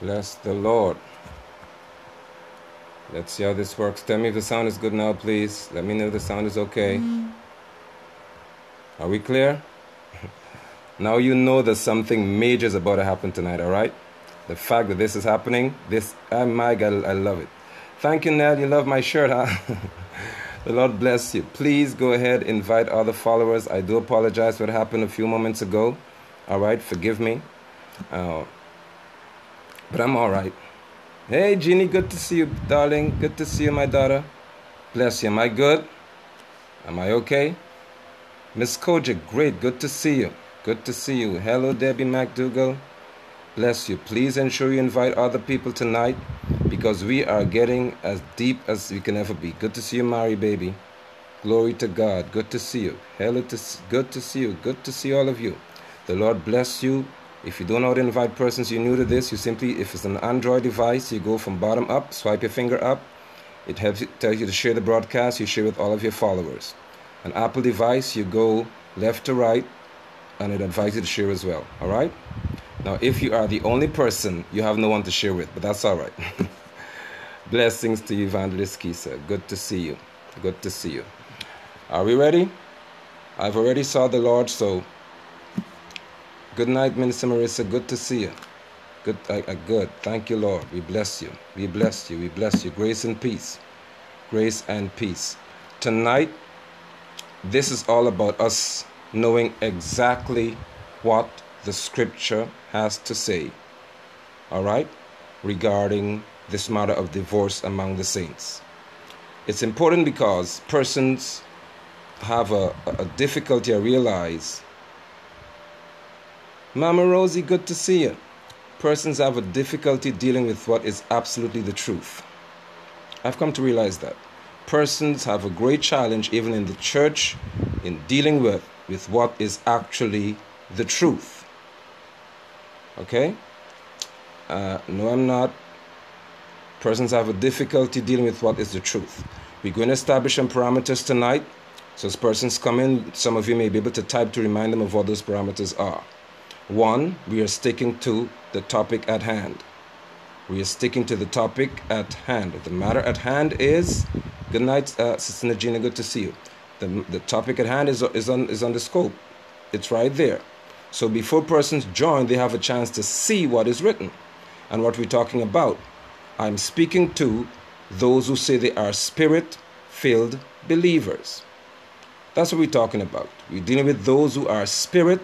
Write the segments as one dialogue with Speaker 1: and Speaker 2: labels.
Speaker 1: Bless the Lord. Let's see how this works. Tell me if the sound is good now, please. Let me know if the sound is okay. Are we clear? now you know that something major is about to happen tonight, all right? The fact that this is happening, this, oh my God, I love it. Thank you, Ned. You love my shirt, huh? the Lord bless you. Please go ahead, invite other followers. I do apologize for what happened a few moments ago. All right, forgive me. Uh, but I'm all right. Hey, Jeannie, good to see you, darling. Good to see you, my daughter. Bless you. Am I good? Am I okay? Miss Kojic, great. Good to see you. Good to see you. Hello, Debbie McDougall. Bless you. Please ensure you invite other people tonight because we are getting as deep as we can ever be. Good to see you, Mary, baby. Glory to God. Good to see you. Hello, to, good to see you. Good to see all of you. The Lord bless you. If you don't invite persons, you're new to this, you simply, if it's an Android device, you go from bottom up, swipe your finger up. It helps you, tells you to share the broadcast, you share with all of your followers. An Apple device, you go left to right, and it advises you to share as well. All right? Now, if you are the only person, you have no one to share with, but that's all right. Blessings to you, Evangelist Kisa. Good to see you. Good to see you. Are we ready? I've already saw the Lord, so Good night, Minister Marissa. Good to see you. Good, good. Thank you, Lord. We bless you. We bless you. We bless you. Grace and peace. Grace and peace. Tonight, this is all about us knowing exactly what the scripture has to say. All right? Regarding this matter of divorce among the saints. It's important because persons have a, a difficulty, I realize, Mama Rosie, good to see you. Persons have a difficulty dealing with what is absolutely the truth. I've come to realize that. Persons have a great challenge, even in the church, in dealing with, with what is actually the truth. Okay? Uh, no, I'm not. Persons have a difficulty dealing with what is the truth. We're going to establish some parameters tonight. So as persons come in, some of you may be able to type to remind them of what those parameters are. One, we are sticking to the topic at hand. We are sticking to the topic at hand. The matter at hand is good night, uh, Sister Najina. Good to see you. The, the topic at hand is, is, on, is on the scope, it's right there. So before persons join, they have a chance to see what is written and what we're talking about. I'm speaking to those who say they are spirit filled believers. That's what we're talking about. We're dealing with those who are spirit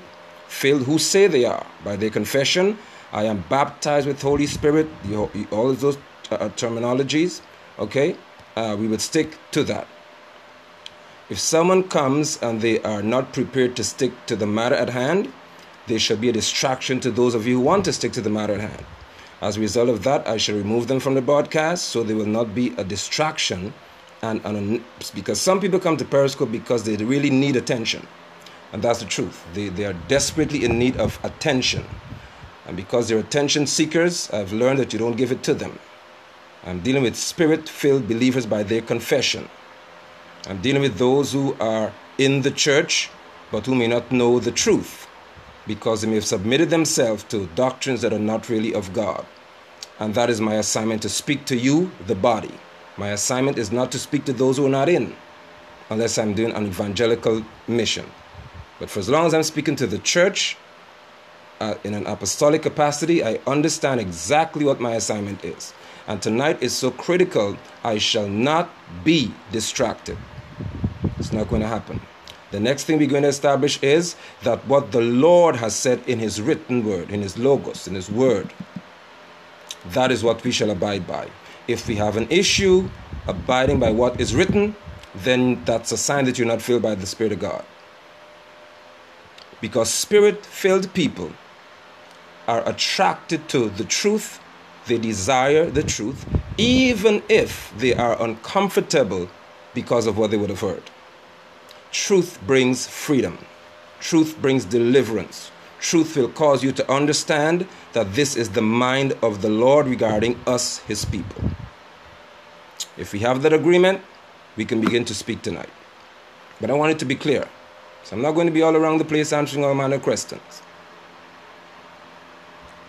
Speaker 1: filled who say they are by their confession. I am baptized with Holy Spirit, all of those uh, uh, terminologies, okay? Uh, we would stick to that. If someone comes and they are not prepared to stick to the matter at hand, they shall be a distraction to those of you who want to stick to the matter at hand. As a result of that, I shall remove them from the broadcast so they will not be a distraction. And, and because some people come to Periscope because they really need attention. And that's the truth. They, they are desperately in need of attention. And because they're attention seekers, I've learned that you don't give it to them. I'm dealing with spirit filled believers by their confession. I'm dealing with those who are in the church but who may not know the truth because they may have submitted themselves to doctrines that are not really of God. And that is my assignment to speak to you, the body. My assignment is not to speak to those who are not in, unless I'm doing an evangelical mission. But for as long as I'm speaking to the church uh, in an apostolic capacity, I understand exactly what my assignment is. And tonight is so critical, I shall not be distracted. It's not going to happen. The next thing we're going to establish is that what the Lord has said in His written word, in His logos, in His word, that is what we shall abide by. If we have an issue abiding by what is written, then that's a sign that you're not filled by the Spirit of God. Because spirit filled people are attracted to the truth, they desire the truth, even if they are uncomfortable because of what they would have heard. Truth brings freedom, truth brings deliverance. Truth will cause you to understand that this is the mind of the Lord regarding us, His people. If we have that agreement, we can begin to speak tonight. But I want it to be clear so I'm not going to be all around the place answering all manner of questions.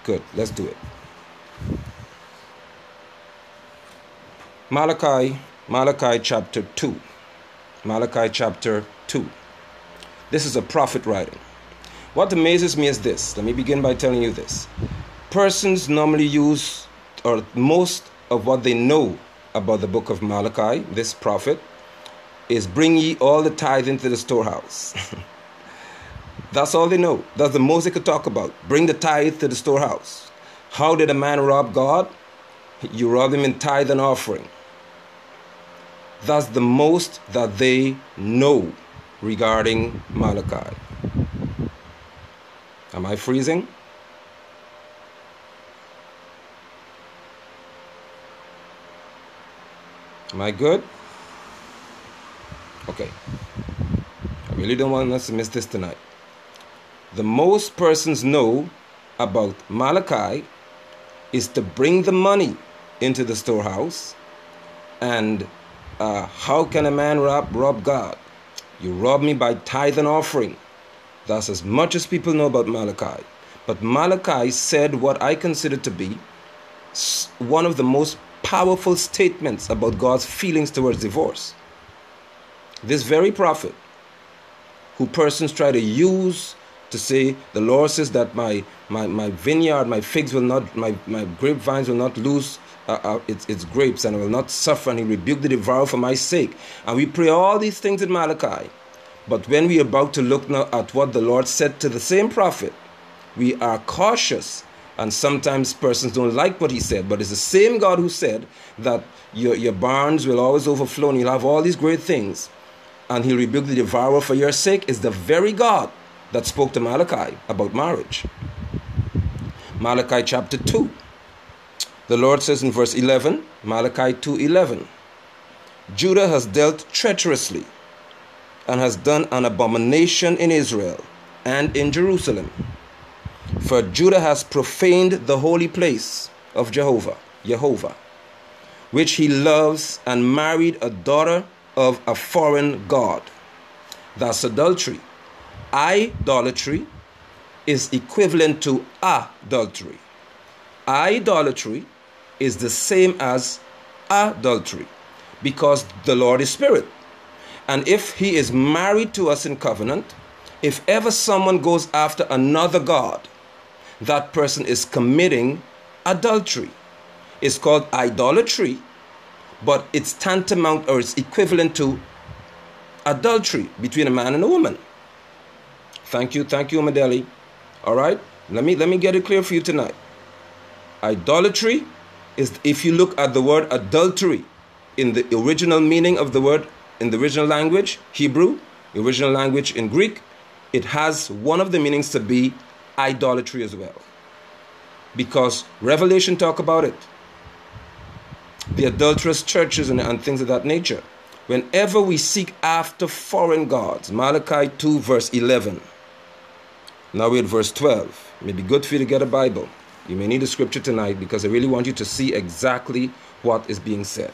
Speaker 1: Good. Let's do it. Malachi, Malachi chapter 2. Malachi chapter 2. This is a prophet writing. What amazes me is this. Let me begin by telling you this. Persons normally use, or most of what they know about the book of Malachi, this prophet, is bring ye all the tithe into the storehouse. That's all they know. That's the most they could talk about. Bring the tithe to the storehouse. How did a man rob God? You rob him in tithe and offering. That's the most that they know regarding Malachi. Am I freezing? Am I good? Okay. I really don't want us to miss this tonight. The most persons know about Malachi is to bring the money into the storehouse and uh, how can a man rob, rob God? You rob me by tithe and offering. That's as much as people know about Malachi. But Malachi said what I consider to be one of the most powerful statements about God's feelings towards divorce. This very prophet, who persons try to use to say, the Lord says that my, my, my vineyard, my figs will not, my, my grapevines will not lose uh, uh, its, its grapes and will not suffer, and he rebuked the devourer for my sake. And we pray all these things in Malachi. But when we are about to look now at what the Lord said to the same prophet, we are cautious. And sometimes persons don't like what he said, but it's the same God who said that your, your barns will always overflow and you'll have all these great things. And he rebuked the devourer for your sake is the very God that spoke to Malachi about marriage. Malachi chapter 2. The Lord says in verse 11, Malachi 2:11, Judah has dealt treacherously and has done an abomination in Israel and in Jerusalem. For Judah has profaned the holy place of Jehovah, Jehovah, which he loves, and married a daughter of a foreign god. That's adultery. Idolatry is equivalent to adultery. Idolatry is the same as adultery because the Lord is spirit. And if he is married to us in covenant, if ever someone goes after another God, that person is committing adultery. It's called idolatry, but it's tantamount or it's equivalent to adultery between a man and a woman. Thank you, thank you, Madeli. All right, let me let me get it clear for you tonight. Idolatry is if you look at the word adultery in the original meaning of the word in the original language, Hebrew, original language in Greek, it has one of the meanings to be idolatry as well. Because Revelation talk about it. The adulterous churches and, and things of that nature. Whenever we seek after foreign gods, Malachi 2 verse 11. Now we're at verse 12. It may be good for you to get a Bible. You may need a scripture tonight because I really want you to see exactly what is being said.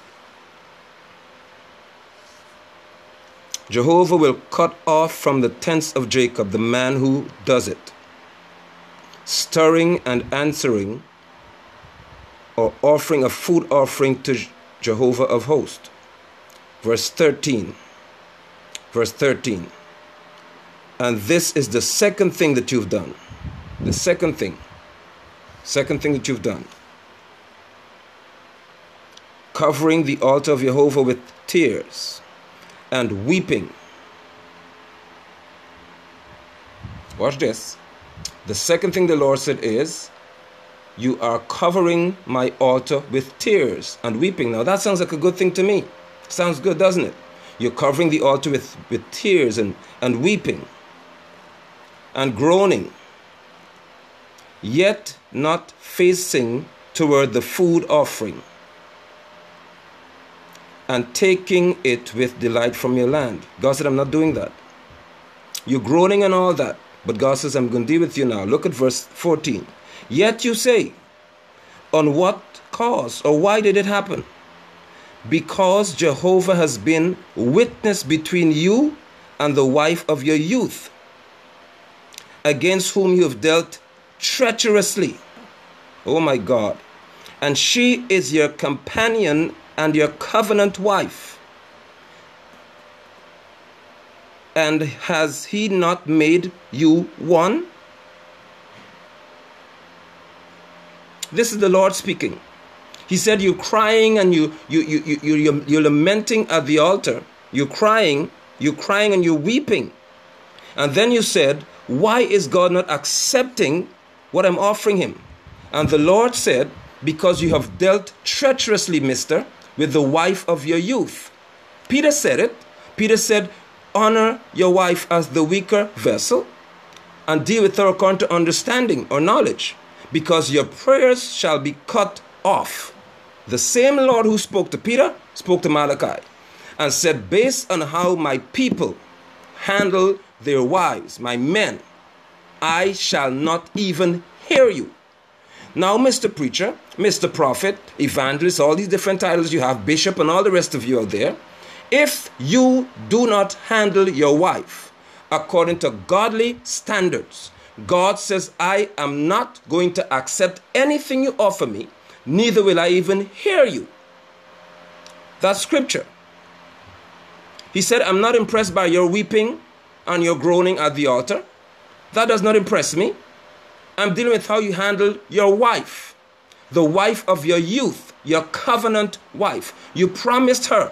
Speaker 1: Jehovah will cut off from the tents of Jacob the man who does it, stirring and answering or offering a food offering to Jehovah of hosts. Verse 13. Verse 13. And this is the second thing that you've done. The second thing. Second thing that you've done. Covering the altar of Jehovah with tears and weeping. Watch this. The second thing the Lord said is, You are covering my altar with tears and weeping. Now that sounds like a good thing to me. Sounds good, doesn't it? You're covering the altar with, with tears and, and weeping and groaning, yet not facing toward the food offering and taking it with delight from your land. God said, I'm not doing that. You're groaning and all that. But God says, I'm going to deal with you now. Look at verse 14. Yet you say, On what cause or why did it happen? Because Jehovah has been witness between you and the wife of your youth, against whom you have dealt treacherously. Oh my God. And she is your companion and your covenant wife. And has he not made you one? This is the Lord speaking. He said, You're crying and you, you, you, you, you, you're, you're lamenting at the altar. You're crying, you're crying and you're weeping. And then you said, Why is God not accepting what I'm offering him? And the Lord said, Because you have dealt treacherously, mister, with the wife of your youth. Peter said it. Peter said, Honor your wife as the weaker vessel and deal with her according to understanding or knowledge, because your prayers shall be cut off. The same Lord who spoke to Peter spoke to Malachi and said, Based on how my people handle their wives, my men, I shall not even hear you. Now, Mr. Preacher, Mr. Prophet, Evangelist, all these different titles you have, Bishop, and all the rest of you out there, if you do not handle your wife according to godly standards, God says, I am not going to accept anything you offer me, neither will I even hear you. That's scripture. He said, I'm not impressed by your weeping and your groaning at the altar. That does not impress me. I'm dealing with how you handle your wife, the wife of your youth, your covenant wife. You promised her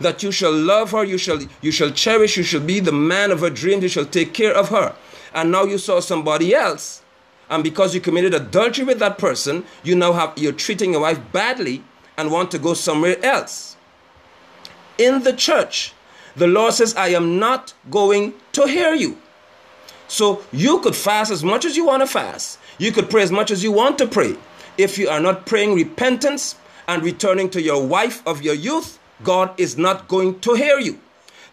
Speaker 1: that you shall love her, you shall, you shall cherish, you shall be the man of her dreams, you shall take care of her. And now you saw somebody else. And because you committed adultery with that person, you now have you're treating your wife badly and want to go somewhere else. In the church, the Lord says, I am not going to hear you. So you could fast as much as you want to fast. You could pray as much as you want to pray. If you are not praying repentance and returning to your wife of your youth, God is not going to hear you.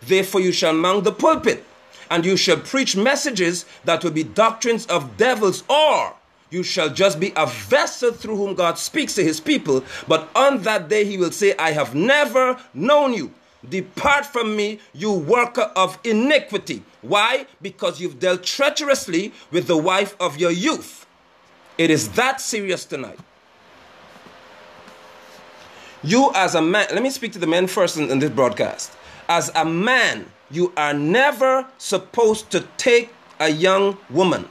Speaker 1: Therefore, you shall mount the pulpit and you shall preach messages that will be doctrines of devils, or you shall just be a vessel through whom God speaks to his people. But on that day, he will say, I have never known you. Depart from me, you worker of iniquity. Why? Because you've dealt treacherously with the wife of your youth. It is that serious tonight. You, as a man, let me speak to the men first in, in this broadcast. As a man, you are never supposed to take a young woman.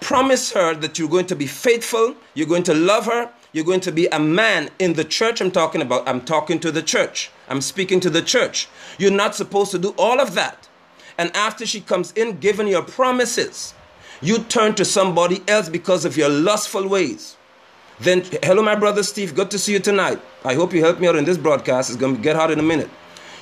Speaker 1: Promise her that you're going to be faithful, you're going to love her, you're going to be a man in the church I'm talking about. I'm talking to the church. I'm speaking to the church. You're not supposed to do all of that. And after she comes in, giving your promises, you turn to somebody else because of your lustful ways. Then, hello, my brother Steve. Good to see you tonight. I hope you helped me out in this broadcast. It's going to get hot in a minute.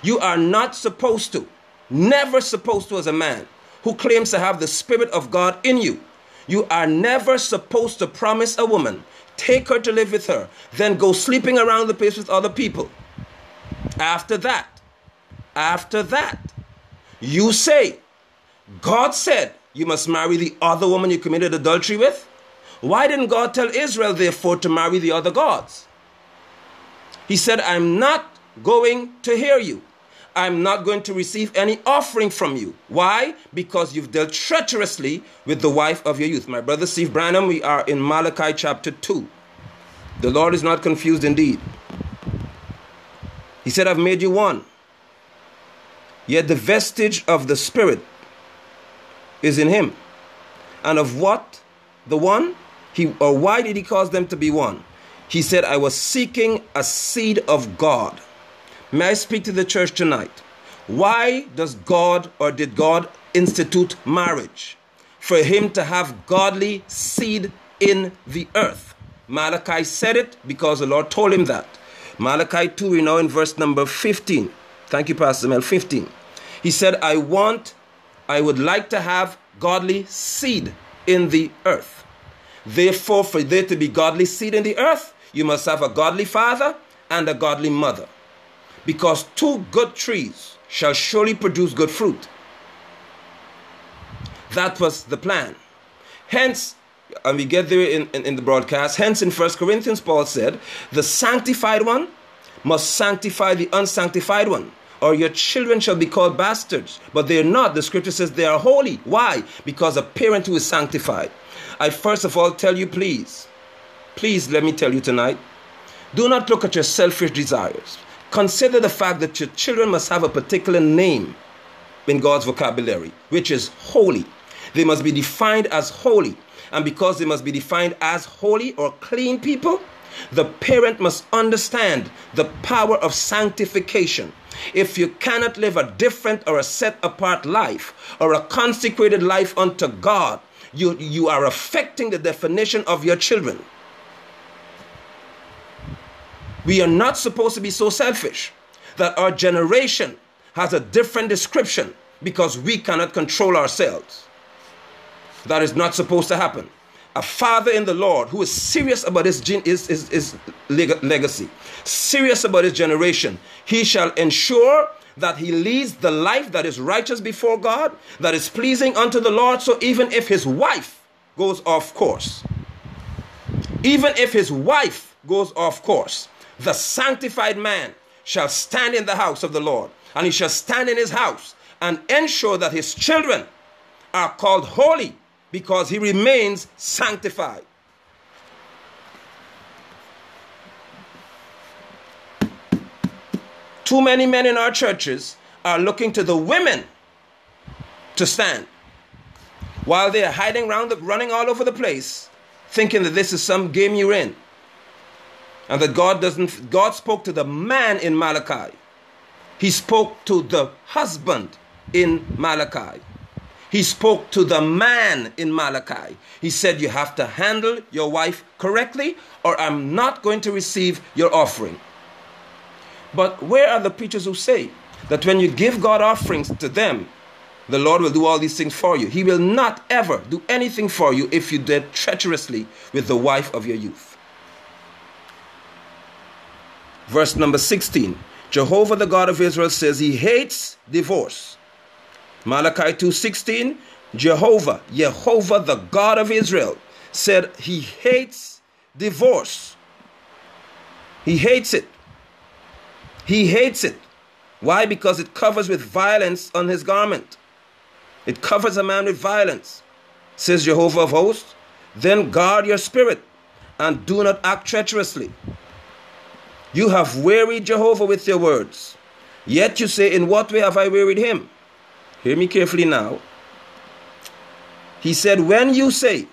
Speaker 1: You are not supposed to, never supposed to, as a man who claims to have the Spirit of God in you. You are never supposed to promise a woman take her to live with her, then go sleeping around the place with other people. After that, after that, you say, God said you must marry the other woman you committed adultery with. Why didn't God tell Israel, therefore, to marry the other gods? He said, I'm not going to hear you. I'm not going to receive any offering from you. Why? Because you've dealt treacherously with the wife of your youth. My brother Steve Branham, we are in Malachi chapter 2. The Lord is not confused indeed. He said, I've made you one. Yet the vestige of the Spirit is in him. And of what? The one? He, or why did he cause them to be one? He said, I was seeking a seed of God. May I speak to the church tonight? Why does God or did God institute marriage? For him to have godly seed in the earth. Malachi said it because the Lord told him that. Malachi 2, we know in verse number 15. Thank you, Pastor Mel. 15. He said, I want, I would like to have godly seed in the earth. Therefore, for there to be godly seed in the earth, you must have a godly father and a godly mother because two good trees shall surely produce good fruit. That was the plan. Hence, and we get there in, in, in, the broadcast, hence in First Corinthians, Paul said, the sanctified one must sanctify the unsanctified one, or your children shall be called bastards. But they are not. The scripture says they are holy. Why? Because a parent who is sanctified. I first of all tell you, please, please let me tell you tonight do not look at your selfish desires. Consider the fact that your children must have a particular name in God's vocabulary, which is holy. They must be defined as holy. And because they must be defined as holy or clean people, the parent must understand the power of sanctification. If you cannot live a different or a set apart life or a consecrated life unto God, you, you are affecting the definition of your children. We are not supposed to be so selfish that our generation has a different description because we cannot control ourselves. That is not supposed to happen. A father in the Lord who is serious about his, his, his, his legacy, serious about his generation, he shall ensure that he leads the life that is righteous before God, that is pleasing unto the Lord. So even if his wife goes off course, even if his wife goes off course, the sanctified man shall stand in the house of the Lord, and he shall stand in his house and ensure that his children are called holy because he remains sanctified. Too many men in our churches are looking to the women to stand while they are hiding around, the, running all over the place, thinking that this is some game you're in and that God doesn't God spoke to the man in Malachi. He spoke to the husband in Malachi. He spoke to the man in Malachi. He said, You have to handle your wife correctly, or I'm not going to receive your offering. But where are the preachers who say that when you give God offerings to them, the Lord will do all these things for you? He will not ever do anything for you if you did treacherously with the wife of your youth. Verse number 16 Jehovah, the God of Israel, says he hates divorce. Malachi 2:16 Jehovah, Jehovah, the God of Israel, said he hates divorce. He hates it. He hates it. Why? Because it covers with violence on his garment. It covers a man with violence, says Jehovah of hosts. Then guard your spirit and do not act treacherously. You have wearied Jehovah with your words. Yet you say, In what way have I wearied him? Hear me carefully now. He said, When you say,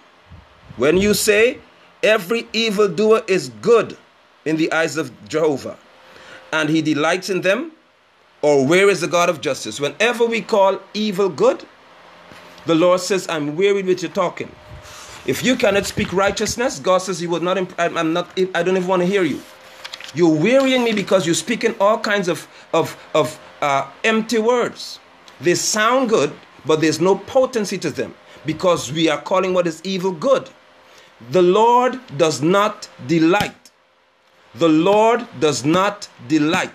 Speaker 1: when you say, every evildoer is good in the eyes of Jehovah, and he delights in them, or where is the God of justice? Whenever we call evil good, the Lord says, I'm wearied with your talking. If you cannot speak righteousness, God says, He will not. I'm not. I don't even want to hear you. You're wearying me because you're speaking all kinds of, of, of uh, empty words. They sound good, but there's no potency to them because we are calling what is evil good. The Lord does not delight. The Lord does not delight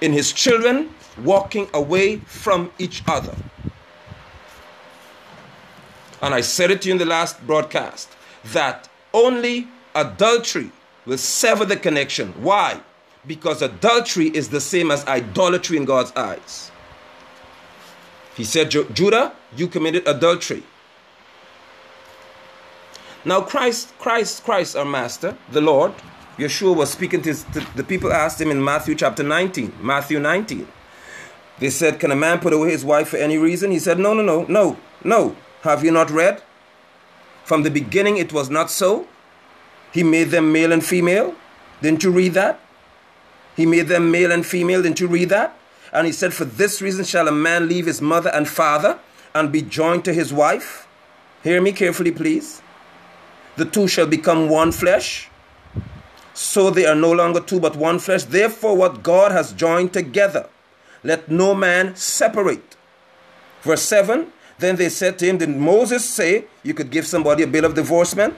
Speaker 1: in his children walking away from each other. And I said it to you in the last broadcast that only adultery will sever the connection. Why? Because adultery is the same as idolatry in God's eyes. He said, Judah, you committed adultery. Now, Christ, Christ, Christ, our Master, the Lord, Yeshua was speaking to, his, to the people, asked him in Matthew chapter 19. Matthew 19. They said, Can a man put away his wife for any reason? He said, No, no, no, no, no. Have you not read? From the beginning it was not so, he made them male and female. Didn't you read that? He made them male and female. Didn't you read that? And he said, For this reason shall a man leave his mother and father and be joined to his wife. Hear me carefully, please. The two shall become one flesh. So they are no longer two but one flesh. Therefore, what God has joined together, let no man separate. Verse 7 Then they said to him, Did Moses say you could give somebody a bill of divorcement?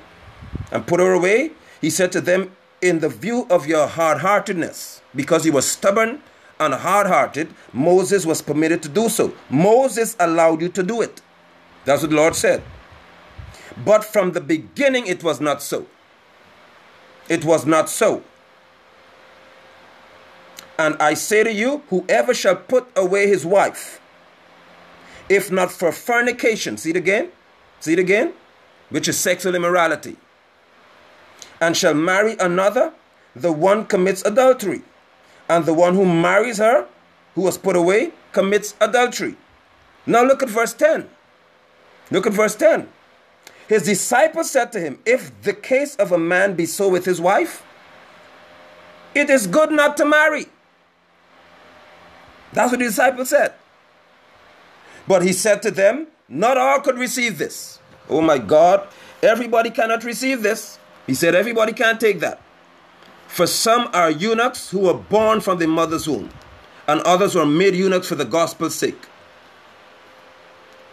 Speaker 1: And put her away, he said to them, In the view of your hard heartedness, because he was stubborn and hard hearted, Moses was permitted to do so. Moses allowed you to do it. That's what the Lord said. But from the beginning, it was not so. It was not so. And I say to you, whoever shall put away his wife, if not for fornication, see it again, see it again, which is sexual immorality, and shall marry another, the one commits adultery. And the one who marries her, who was put away, commits adultery. Now look at verse 10. Look at verse 10. His disciples said to him, If the case of a man be so with his wife, it is good not to marry. That's what the disciples said. But he said to them, Not all could receive this. Oh my God, everybody cannot receive this. He said, Everybody can't take that. For some are eunuchs who were born from the mother's womb, and others were made eunuchs for the gospel's sake.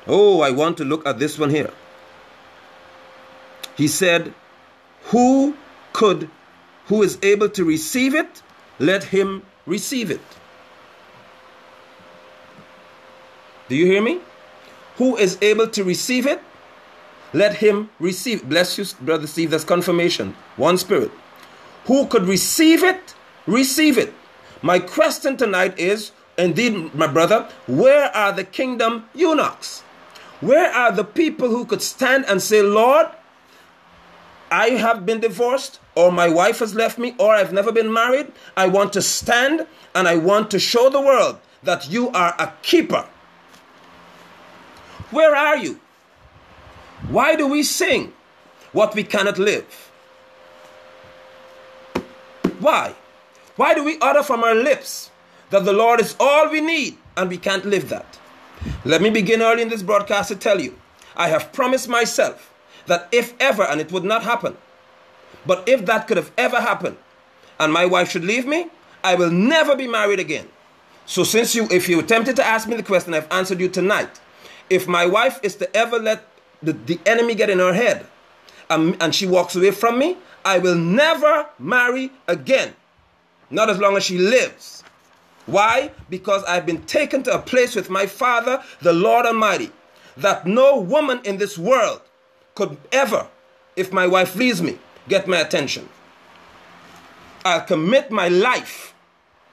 Speaker 1: Oh, I want to look at this one here. He said, Who could, who is able to receive it, let him receive it. Do you hear me? Who is able to receive it, let him receive. Bless you, Brother Steve. That's confirmation. One spirit. Who could receive it, receive it. My question tonight is indeed, my brother, where are the kingdom eunuchs? Where are the people who could stand and say, Lord, I have been divorced, or my wife has left me, or I've never been married. I want to stand and I want to show the world that you are a keeper. Where are you? Why do we sing what we cannot live? Why? Why do we utter from our lips that the Lord is all we need and we can't live that? Let me begin early in this broadcast to tell you I have promised myself that if ever, and it would not happen, but if that could have ever happened and my wife should leave me, I will never be married again. So since you if you attempted to ask me the question, I've answered you tonight. If my wife is to ever let the, the enemy get in her head and, and she walks away from me, I will never marry again. Not as long as she lives. Why? Because I've been taken to a place with my Father, the Lord Almighty, that no woman in this world could ever, if my wife leaves me, get my attention. I'll commit my life,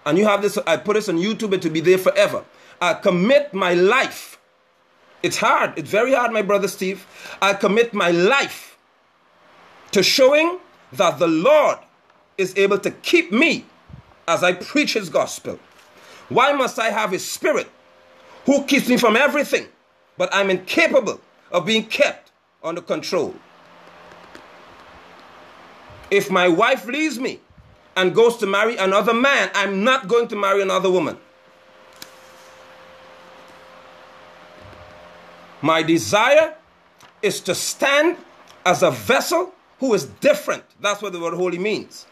Speaker 1: and you have this, I put this on YouTube, it will be there forever. I'll commit my life it's hard. It's very hard, my brother Steve. I commit my life to showing that the Lord is able to keep me as I preach His gospel. Why must I have His Spirit who keeps me from everything, but I'm incapable of being kept under control? If my wife leaves me and goes to marry another man, I'm not going to marry another woman. My desire is to stand as a vessel who is different. That's what the word holy means.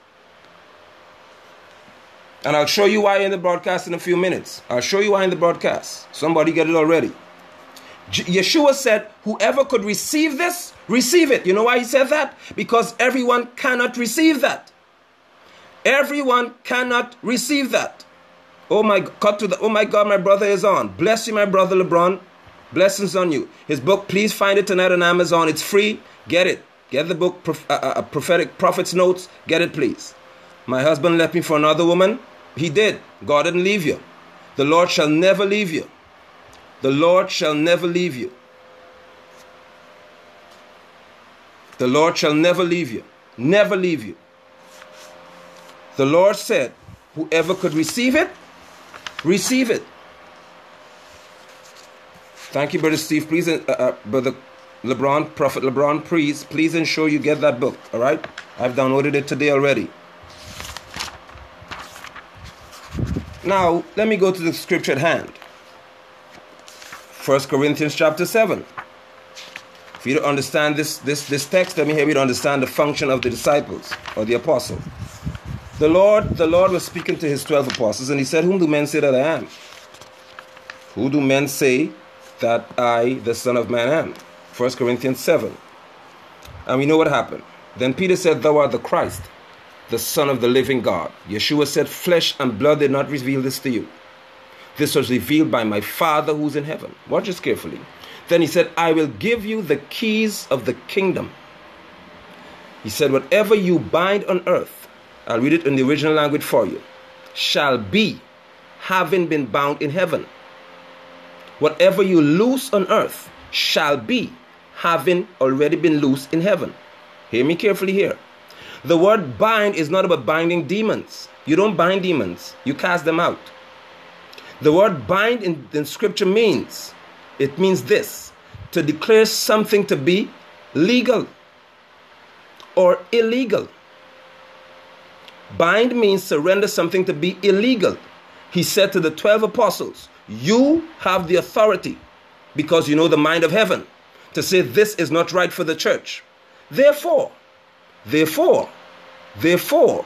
Speaker 1: And I'll show you why in the broadcast in a few minutes. I'll show you why in the broadcast. Somebody get it already. Yeshua said, Whoever could receive this, receive it. You know why he said that? Because everyone cannot receive that. Everyone cannot receive that. Oh my cut to the oh my God, my brother is on. Bless you, my brother LeBron. Blessings on you. His book, please find it tonight on Amazon. It's free. Get it. Get the book, uh, uh, uh, Prophetic Prophet's Notes. Get it, please. My husband left me for another woman. He did. God didn't leave you. The Lord shall never leave you. The Lord shall never leave you. The Lord shall never leave you. Never leave you. The Lord said, Whoever could receive it, receive it. Thank you, Brother Steve. Please, uh, uh, Brother LeBron, Prophet LeBron, please, please ensure you get that book. All right, I've downloaded it today already. Now, let me go to the scripture at hand. First Corinthians chapter 7. If you don't understand this, this, this text, let me help you to understand the function of the disciples or the apostle. The Lord, the Lord was speaking to his twelve apostles, and he said, Whom do men say that I am? Who do men say that I, the Son of Man, am. 1 Corinthians 7. And we know what happened. Then Peter said, Thou art the Christ, the Son of the living God. Yeshua said, Flesh and blood did not reveal this to you. This was revealed by my Father who's in heaven. Watch this carefully. Then he said, I will give you the keys of the kingdom. He said, Whatever you bind on earth, I'll read it in the original language for you, shall be, having been bound in heaven Whatever you loose on earth shall be, having already been loosed in heaven. Hear me carefully here. The word bind is not about binding demons. You don't bind demons, you cast them out. The word bind in, in scripture means it means this to declare something to be legal or illegal. Bind means surrender something to be illegal. He said to the 12 apostles, You have the authority because you know the mind of heaven to say this is not right for the church. Therefore, therefore, therefore,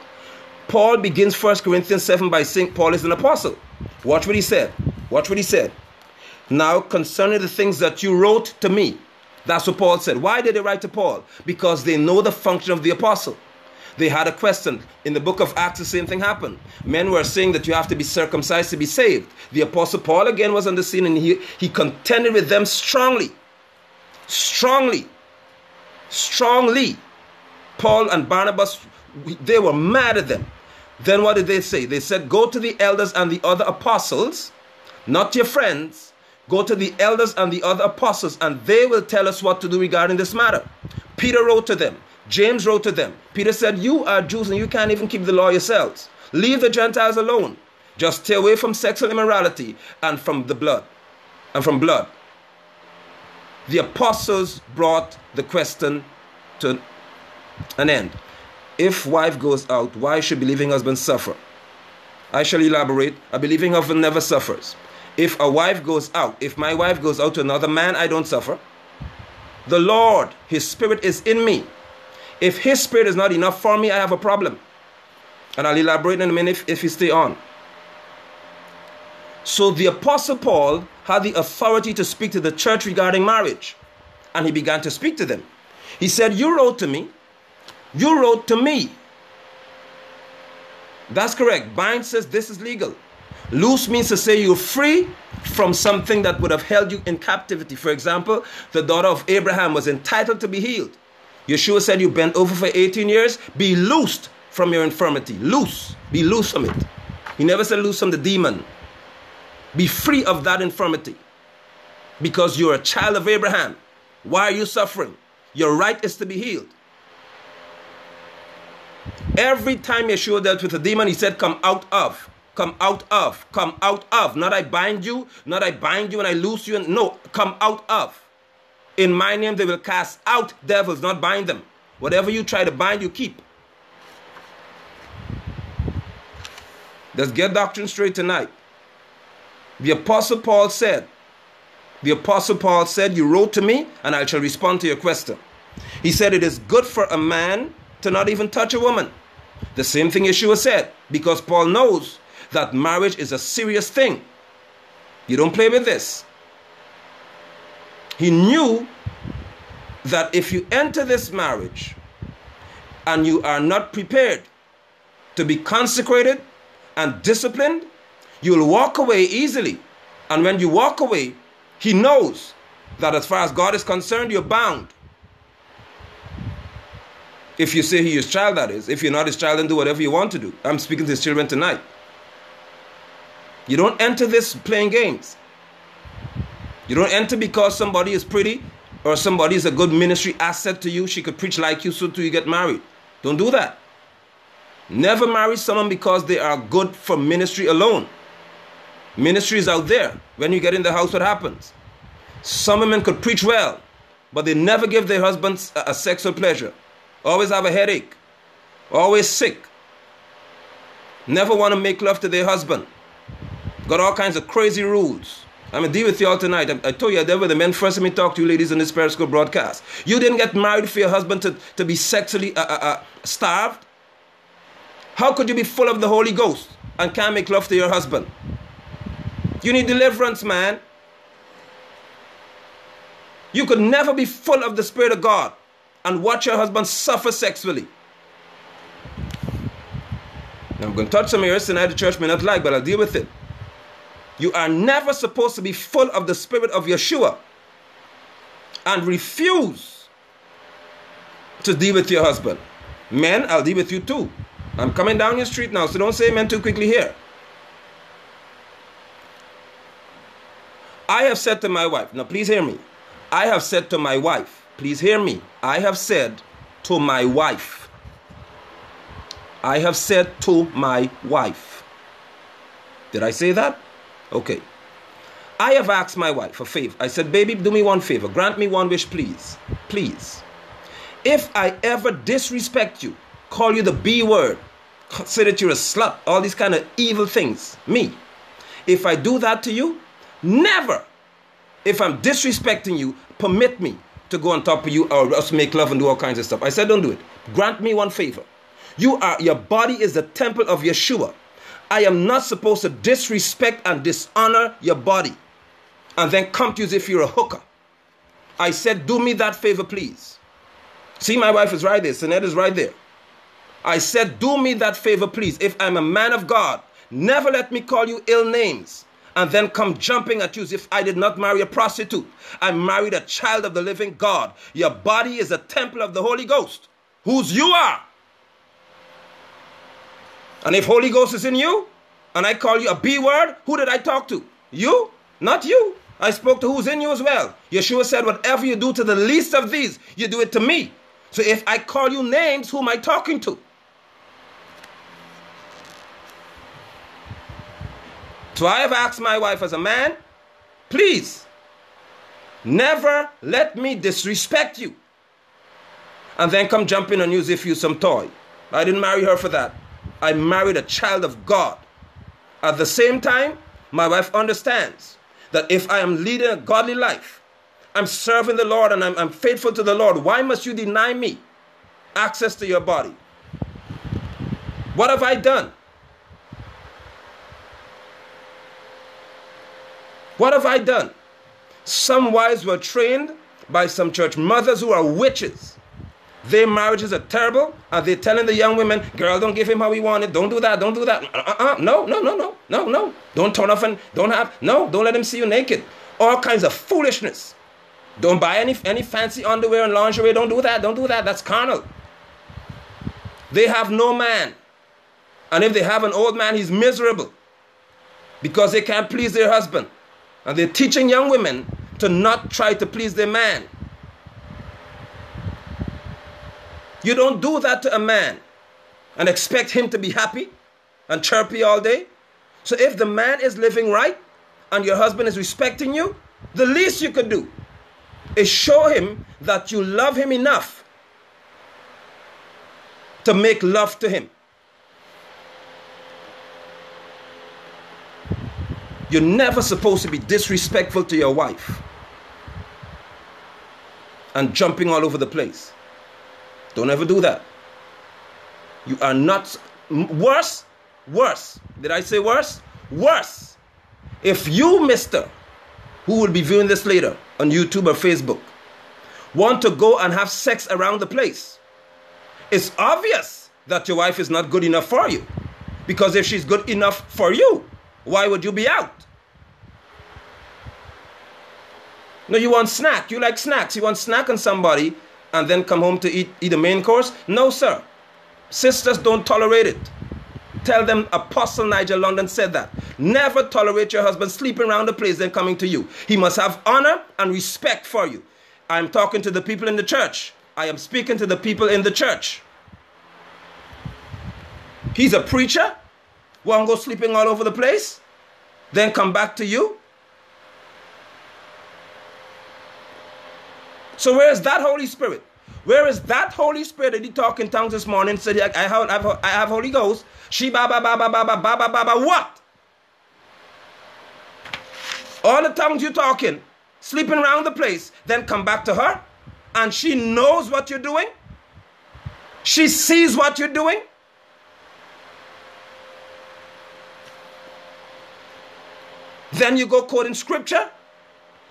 Speaker 1: Paul begins 1 Corinthians 7 by saying Paul is an apostle. Watch what he said. Watch what he said. Now, concerning the things that you wrote to me, that's what Paul said. Why did they write to Paul? Because they know the function of the apostle. They had a question. In the book of Acts, the same thing happened. Men were saying that you have to be circumcised to be saved. The apostle Paul again was on the scene and he, he contended with them strongly. Strongly. Strongly. Paul and Barnabas, they were mad at them. Then what did they say? They said, Go to the elders and the other apostles, not your friends. Go to the elders and the other apostles, and they will tell us what to do regarding this matter. Peter wrote to them. James wrote to them. Peter said, You are Jews and you can't even keep the law yourselves. Leave the Gentiles alone. Just stay away from sexual immorality and from the blood. And from blood. The apostles brought the question to an end. If wife goes out, why should believing husband suffer? I shall elaborate. A believing husband never suffers. If a wife goes out, if my wife goes out to another man, I don't suffer. The Lord, His Spirit is in me. If His Spirit is not enough for me, I have a problem. And I'll elaborate in a minute if, if you stay on. So the Apostle Paul had the authority to speak to the church regarding marriage. And he began to speak to them. He said, You wrote to me. You wrote to me. That's correct. Bind says this is legal. Loose means to say you're free from something that would have held you in captivity. For example, the daughter of Abraham was entitled to be healed. Yeshua said, You bent over for 18 years, be loosed from your infirmity. Loose. Be loose from it. He never said loose from the demon. Be free of that infirmity. Because you're a child of Abraham. Why are you suffering? Your right is to be healed. Every time Yeshua dealt with a demon, he said, Come out of. Come out of. Come out of. Not I bind you, not I bind you and I loose you. And, no, come out of. In my name they will cast out devils, not bind them. Whatever you try to bind, you keep. Let's get doctrine straight tonight. The Apostle Paul said, The Apostle Paul said, You wrote to me, and I shall respond to your question. He said, It is good for a man to not even touch a woman. The same thing Yeshua said, because Paul knows that marriage is a serious thing. You don't play with this. He knew that if you enter this marriage and you are not prepared to be consecrated and disciplined, you'll walk away easily. And when you walk away, he knows that as far as God is concerned, you're bound. If you say he is child, that is. If you're not his child, then do whatever you want to do. I'm speaking to his children tonight. You don't enter this playing games. You don't enter because somebody is pretty or somebody is a good ministry asset to you. She could preach like you so till you get married. Don't do that. Never marry someone because they are good for ministry alone. Ministry is out there. When you get in the house, what happens? Some women could preach well, but they never give their husbands a, a sexual pleasure. Always have a headache. Always sick. Never want to make love to their husband. Got all kinds of crazy rules. I'm gonna deal with y'all tonight. I, I told you that were the men first let me talk to you ladies in this Periscope broadcast. You didn't get married for your husband to, to be sexually uh, uh, uh, starved. How could you be full of the Holy Ghost and can't make love to your husband? You need deliverance, man. You could never be full of the Spirit of God and watch your husband suffer sexually. Now, I'm going to touch some areas tonight the church may not like, but I'll deal with it. You are never supposed to be full of the Spirit of Yeshua and refuse to deal with your husband. Men, I'll deal with you too. I'm coming down your street now, so don't say amen too quickly here. I have said to my wife, now please hear me. I have said to my wife, please hear me. I have said to my wife, I have said to my wife. Did I say that? Okay. I have asked my wife a favor. I said, Baby, do me one favor. Grant me one wish, please. Please. If I ever disrespect you, call you the B word, consider that you're a slut, all these kind of evil things, me. If I do that to you, never, if I'm disrespecting you, permit me to go on top of you or us make love and do all kinds of stuff. I said, don't do it. Grant me one favor. You are, your body is the temple of Yeshua. I am not supposed to disrespect and dishonor your body and then come to you as if you're a hooker. I said, do me that favor, please. See, my wife is right there. Sinette is right there. I said, do me that favor, please. If I'm a man of God, never let me call you ill names and then come jumping at you as if I did not marry a prostitute. I married a child of the living God. Your body is a temple of the Holy Ghost, whose you are. And if Holy Ghost is in you, and I call you a B word, who did I talk to? You? Not you. I spoke to who's in you as well. Yeshua said, Whatever you do to the least of these, you do it to me. So if I call you names, who am I talking to? So I have asked my wife as a man, please, never let me disrespect you. And then come jumping on you as if you some toy. I didn't marry her for that. I married a child of God. At the same time, my wife understands that if I am leading a godly life, I'm serving the Lord and I'm, I'm faithful to the Lord, why must you deny me access to your body? What have I done? What have I done? Some wives were trained by some church mothers who are witches. Their marriages are terrible, and they're telling the young women, girl, don't give him how he wanted. Don't do that. Don't do that. Uh-uh. No, no, no, no, no, no. Don't turn off and don't have, no, don't let him see you naked. All kinds of foolishness. Don't buy any, any fancy underwear and lingerie. Don't do that. Don't do that. That's carnal. They have no man. And if they have an old man, he's miserable because they can't please their husband. And they're teaching young women to not try to please their man. You don't do that to a man and expect him to be happy and chirpy all day. So if the man is living right and your husband is respecting you, the least you could do is show him that you love him enough to make love to him. You're never supposed to be disrespectful to your wife and jumping all over the place. Don't ever do that. You are not worse, worse. Did I say worse? Worse. If you, mister, who will be viewing this later on YouTube or Facebook, want to go and have sex around the place, it's obvious that your wife is not good enough for you. Because if she's good enough for you, why would you be out? No, you want snack. You like snacks. You want snack on somebody and then come home to eat, eat the main course? No, sir. Sisters don't tolerate it. Tell them Apostle Nigel London said that. Never tolerate your husband sleeping around the place then coming to you. He must have honor and respect for you. I'm talking to the people in the church. I am speaking to the people in the church. He's a preacher. Won't go sleeping all over the place. Then come back to you. So where is that Holy Spirit? Where is that Holy Spirit that he talked in tongues this morning? Said, I have, I have, Holy Ghost. She ba ba ba ba ba ba ba ba ba ba what? All the tongues you're talking, sleeping around the place, then come back to her, and she knows what you're doing. She sees what you're doing. Then you go quoting scripture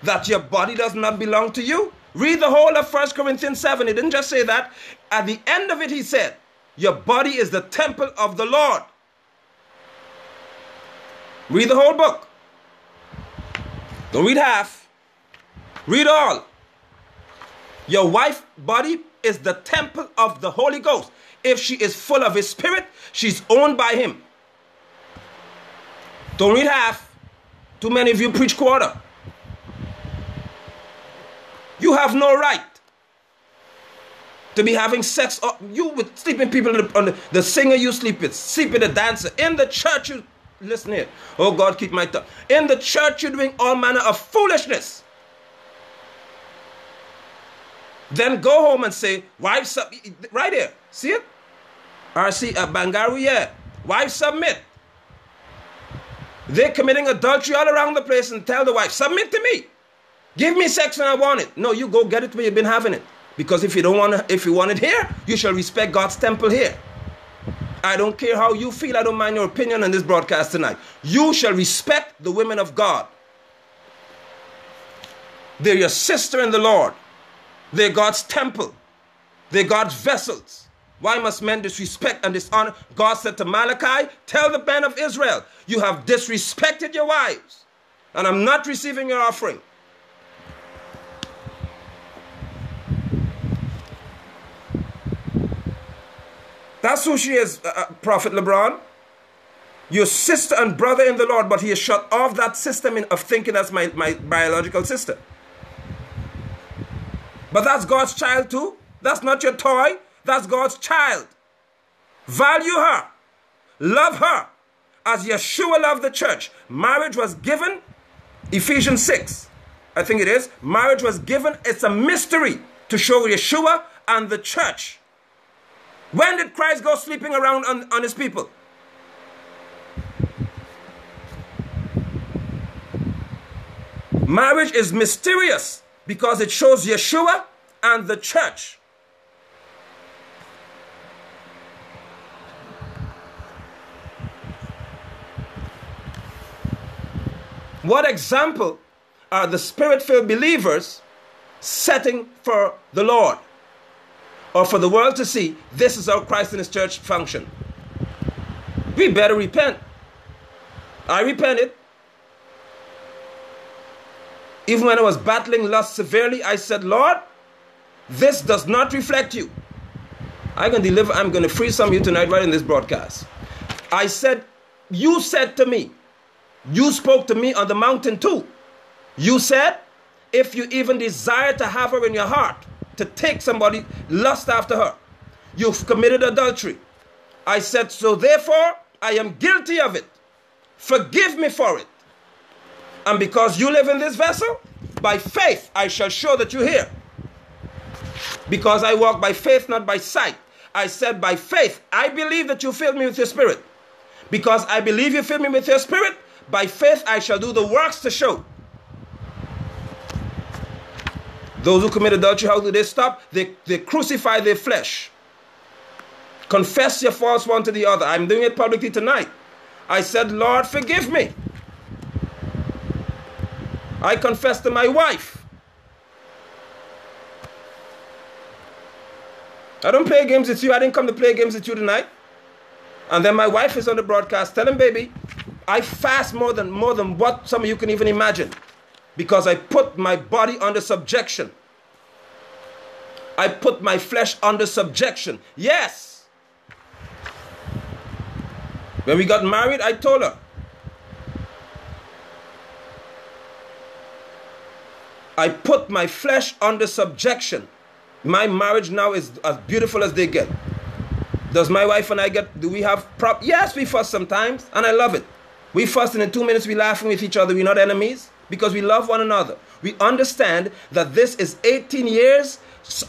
Speaker 1: that your body does not belong to you. Read the whole of 1 Corinthians 7. He didn't just say that. At the end of it, he said, Your body is the temple of the Lord. Read the whole book. Don't read half. Read all. Your wife's body is the temple of the Holy Ghost. If she is full of His Spirit, she's owned by Him. Don't read half. Too many of you preach quarter. You have no right to be having sex. Oh, you with sleeping people the, on the, the singer you sleep with, sleeping a dancer in the church. You listen here. Oh God, keep my tongue. In the church, you're doing all manner of foolishness. Then go home and say, wives, sub-, right here, see it? RC uh, Bangaru, yeah. Wives submit. They're committing adultery all around the place and tell the wife, submit to me. Give me sex when I want it. No, you go get it where you've been having it. Because if you don't want if you want it here, you shall respect God's temple here. I don't care how you feel. I don't mind your opinion on this broadcast tonight. You shall respect the women of God. They're your sister in the Lord. They're God's temple. They're God's vessels. Why must men disrespect and dishonor? God said to Malachi, Tell the men of Israel, you have disrespected your wives, and I'm not receiving your offering. That's who she is, uh, uh, Prophet LeBron. Your sister and brother in the Lord, but he has shut off that system of thinking as my, my biological sister. But that's God's child too. That's not your toy. That's God's child. Value her. Love her. As Yeshua loved the church. Marriage was given, Ephesians 6, I think it is. Marriage was given, it's a mystery to show Yeshua and the church when did Christ go sleeping around on, on his people? Marriage is mysterious because it shows Yeshua and the church. What example are the spirit filled believers setting for the Lord? Or for the world to see this is how Christ and his church function. We better repent. I repented. Even when I was battling lust severely, I said, Lord, this does not reflect you. I'm going to deliver, I'm going to free some of you tonight right in this broadcast. I said, You said to me, you spoke to me on the mountain too. You said, if you even desire to have her in your heart, to take somebody, lust after her. You've committed adultery. I said, So therefore, I am guilty of it. Forgive me for it. And because you live in this vessel, by faith I shall show that you're here. Because I walk by faith, not by sight. I said, By faith, I believe that you filled me with your spirit. Because I believe you filled me with your spirit, by faith I shall do the works to show Those who commit adultery, how do they stop? They, they crucify their flesh. Confess your faults one to the other. I'm doing it publicly tonight. I said, Lord, forgive me. I confess to my wife. I don't play games with you. I didn't come to play games with you tonight. And then my wife is on the broadcast telling baby, I fast more than more than what some of you can even imagine because I put my body under subjection. I put my flesh under subjection. Yes. When we got married, I told her. I put my flesh under subjection. My marriage now is as beautiful as they get. Does my wife and I get, do we have prop? Yes, we fuss sometimes, and I love it. We fuss and in two minutes we laughing with each other. We're not enemies because we love one another. We understand that this is 18 years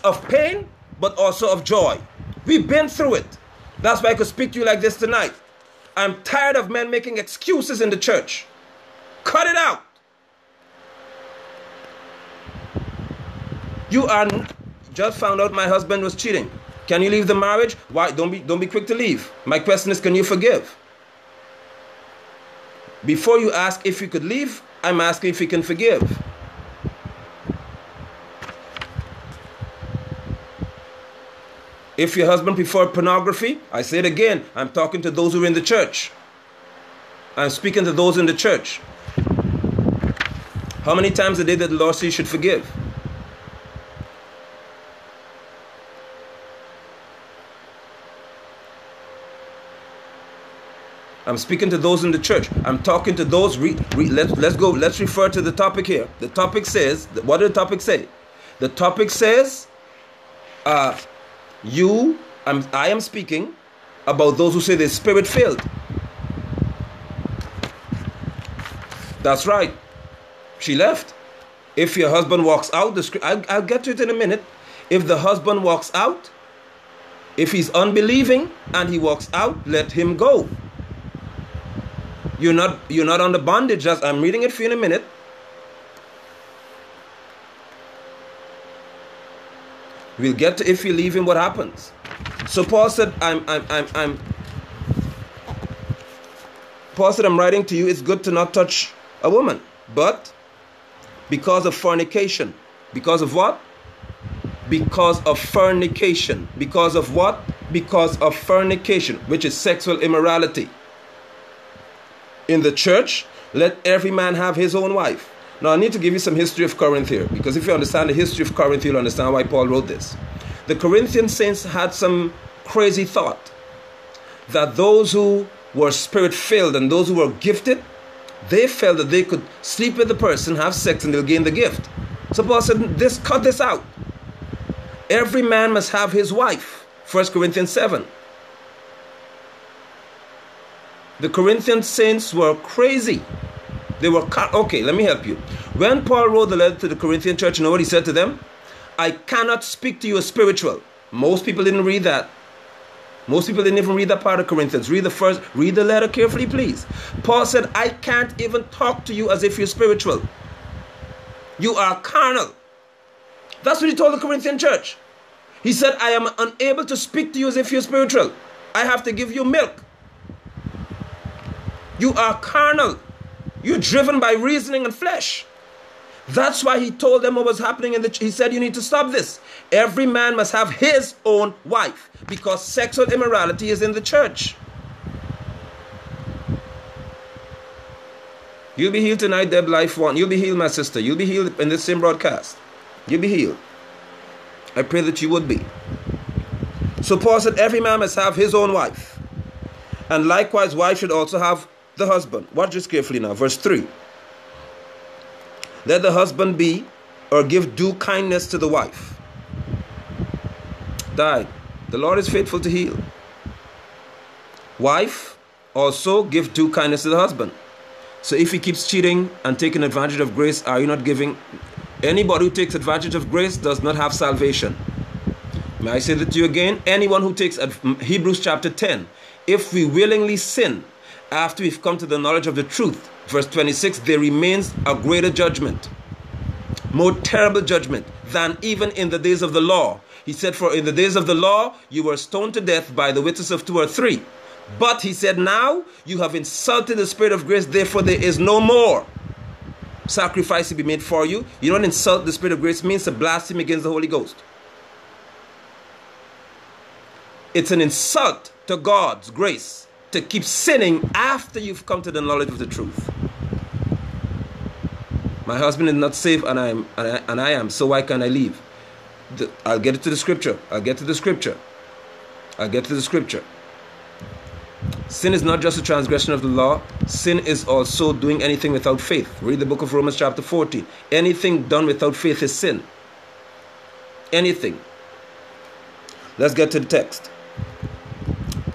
Speaker 1: of pain, but also of joy. We've been through it. That's why I could speak to you like this tonight. I'm tired of men making excuses in the church. Cut it out. You are just found out my husband was cheating. Can you leave the marriage? Why? Don't be don't be quick to leave. My question is, can you forgive? Before you ask if you could leave, I'm asking if you can forgive. If your husband prefer pornography, I say it again, I'm talking to those who are in the church. I'm speaking to those in the church. How many times a day did the Lord say you should forgive? I'm speaking to those in the church. I'm talking to those. Re, re, let's let's go. Let's refer to the topic here. The topic says. What did the topic say? The topic says, uh, You, I'm, I am speaking about those who say they're spirit filled. That's right. She left. If your husband walks out, the I'll, I'll get to it in a minute. If the husband walks out, if he's unbelieving and he walks out, let him go. You're not you're not under bondage. Just I'm reading it for you in a minute. We'll get to if you leave him, what happens. So Paul said, I'm I'm I'm I'm Paul said, I'm writing to you, it's good to not touch a woman. But because of fornication, because of what? Because of fornication. Because of what? Because of fornication, which is sexual immorality. In the church, let every man have his own wife. Now, I need to give you some history of Corinth here, because if you understand the history of Corinth, you'll understand why Paul wrote this. The Corinthian saints had some crazy thought that those who were spirit filled and those who were gifted, they felt that they could sleep with the person, have sex, and they'll gain the gift. So Paul said, this, cut this out. Every man must have his wife. 1 Corinthians 7. The Corinthian saints were crazy. They were okay. Let me help you. When Paul wrote the letter to the Corinthian church, you know what he said to them? I cannot speak to you as spiritual. Most people didn't read that. Most people didn't even read that part of Corinthians. Read the first, read the letter carefully, please. Paul said, I can't even talk to you as if you're spiritual. You are carnal. That's what he told the Corinthian church. He said, I am unable to speak to you as if you're spiritual. I have to give you milk. You are carnal. You're driven by reasoning and flesh. That's why he told them what was happening in the he said you need to stop this. Every man must have his own wife because sexual immorality is in the church. You'll be healed tonight, Deb Life One. You'll be healed, my sister. You'll be healed in this same broadcast. You'll be healed. I pray that you would be. So Paul said, Every man must have his own wife. And likewise, wife should also have the husband. Watch this carefully now. Verse 3. Let the husband be or give due kindness to the wife. Died. The Lord is faithful to heal. Wife, also give due kindness to the husband. So if he keeps cheating and taking advantage of grace, are you not giving? Anybody who takes advantage of grace does not have salvation. May I say that to you again? Anyone who takes Hebrews chapter 10, if we willingly sin after we've come to the knowledge of the truth, verse 26, there remains a greater judgment, more terrible judgment than even in the days of the law. He said, For in the days of the law, you were stoned to death by the witness of two or three. But he said, Now you have insulted the Spirit of grace, therefore there is no more sacrifice to be made for you. You don't insult the Spirit of grace, it means to blaspheme against the Holy Ghost. It's an insult to God's grace to keep sinning after you've come to the knowledge of the truth. My husband is not safe and I am, and I, and I am so why can't I leave? The, I'll get to the scripture. I'll get to the scripture. I'll get to the scripture. Sin is not just a transgression of the law, sin is also doing anything without faith. Read the book of Romans, chapter 14. Anything done without faith is sin. Anything. Let's get to the text.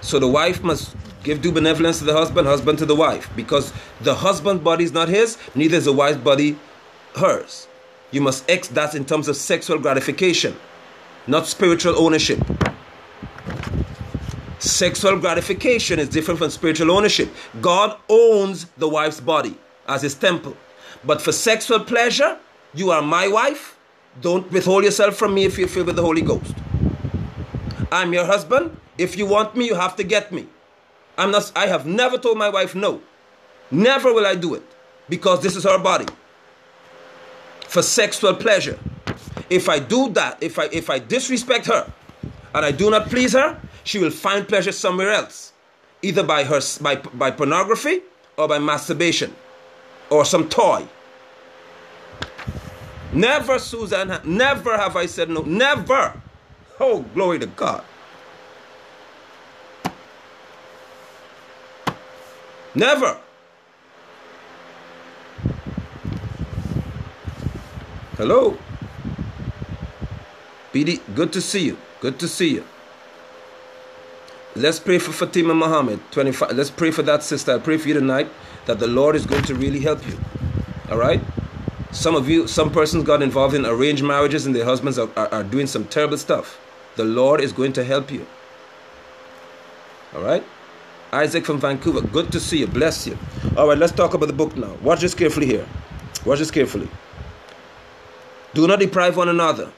Speaker 1: So the wife must give due benevolence to the husband, husband to the wife, because the husband's body is not his, neither is the wife's body hers. You must X that in terms of sexual gratification, not spiritual ownership. Sexual gratification is different from spiritual ownership. God owns the wife's body as his temple. But for sexual pleasure, you are my wife. Don't withhold yourself from me if you're filled with the Holy Ghost. I'm your husband. If you want me, you have to get me. I'm not I have never told my wife no. Never will I do it because this is her body. For sexual pleasure. If I do that, if I if I disrespect her and I do not please her, she will find pleasure somewhere else. Either by her by, by pornography or by masturbation or some toy. Never, Susan, never have I said no. Never. Oh, glory to God. Never. Hello. PD, good to see you. Good to see you. Let's pray for Fatima Muhammad, 25. Let's pray for that sister. I pray for you tonight that the Lord is going to really help you. All right? Some of you, some persons got involved in arranged marriages and their husbands are, are, are doing some terrible stuff. The Lord is going to help you. All right? Isaac from Vancouver, good to see you. Bless you. All right, let's talk about the book now. Watch this carefully here. Watch this carefully. Do not deprive one another.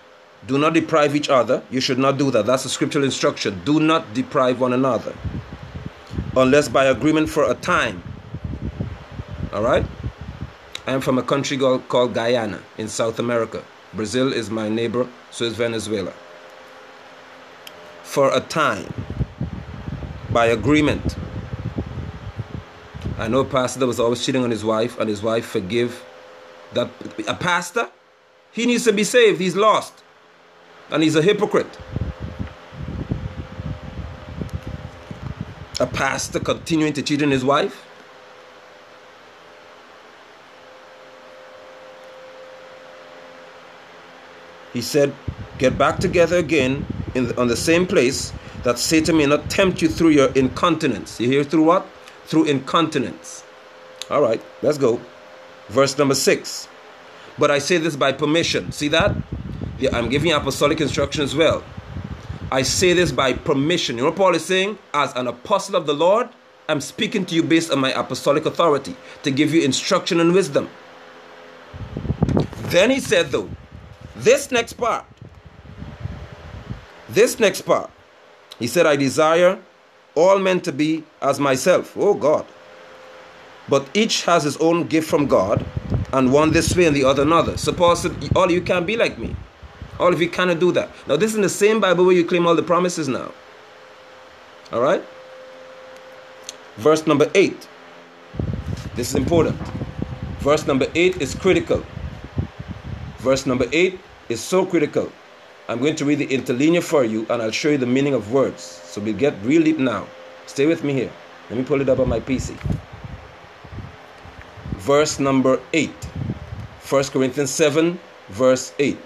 Speaker 1: Do not deprive each other. You should not do that. That's a scriptural instruction. Do not deprive one another. Unless by agreement for a time. All right? I am from a country called Guyana in South America. Brazil is my neighbor, so is Venezuela. For a time. By agreement. I know a pastor that was always cheating on his wife, and his wife forgive that. A pastor? He needs to be saved. He's lost and he's a hypocrite. A pastor continuing to cheat on his wife. He said, Get back together again the, on the same place that Satan may not tempt you through your incontinence. You hear through what? Through incontinence. All right, let's go. Verse number six. But I say this by permission. See that? I'm giving apostolic instruction as well. I say this by permission. You know Paul is saying? As an apostle of the Lord, I'm speaking to you based on my apostolic authority to give you instruction and wisdom. Then he said, though, this next part, this next part, he said, I desire all men to be as myself. Oh God. But each has his own gift from God, and one this way and the other another. Suppose that all of you can't be like me. All of you cannot do that. Now, this is in the same Bible where you claim all the promises now. All right? Verse number 8. This is important. Verse number 8 is critical. Verse number 8 is so critical. I'm going to read the interlinear for you and I'll show you the meaning of words. So we get real deep now. Stay with me here. Let me pull it up on my PC. Verse number 8. 1 Corinthians 7, verse 8.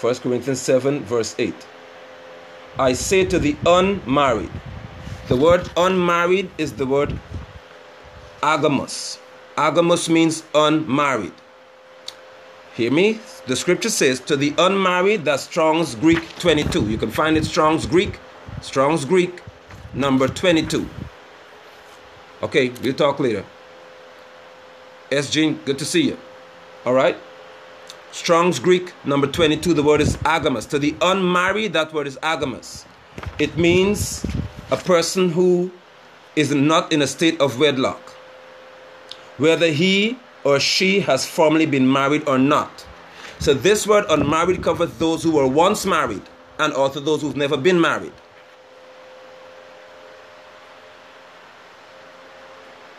Speaker 1: 1 Corinthians 7, verse 8. I say to the unmarried, the word unmarried is the word agamos. Agamos means unmarried. Hear me? The scripture says to the unmarried, that's Strong's Greek 22. You can find it Strong's Greek, Strong's Greek, number 22. Okay, we'll talk later. S. Jean, good to see you. All right? Strong's Greek, number 22, the word is agamos. To the unmarried, that word is agamos. It means a person who is not in a state of wedlock, whether he or she has formerly been married or not. So this word unmarried covers those who were once married and also those who've never been married.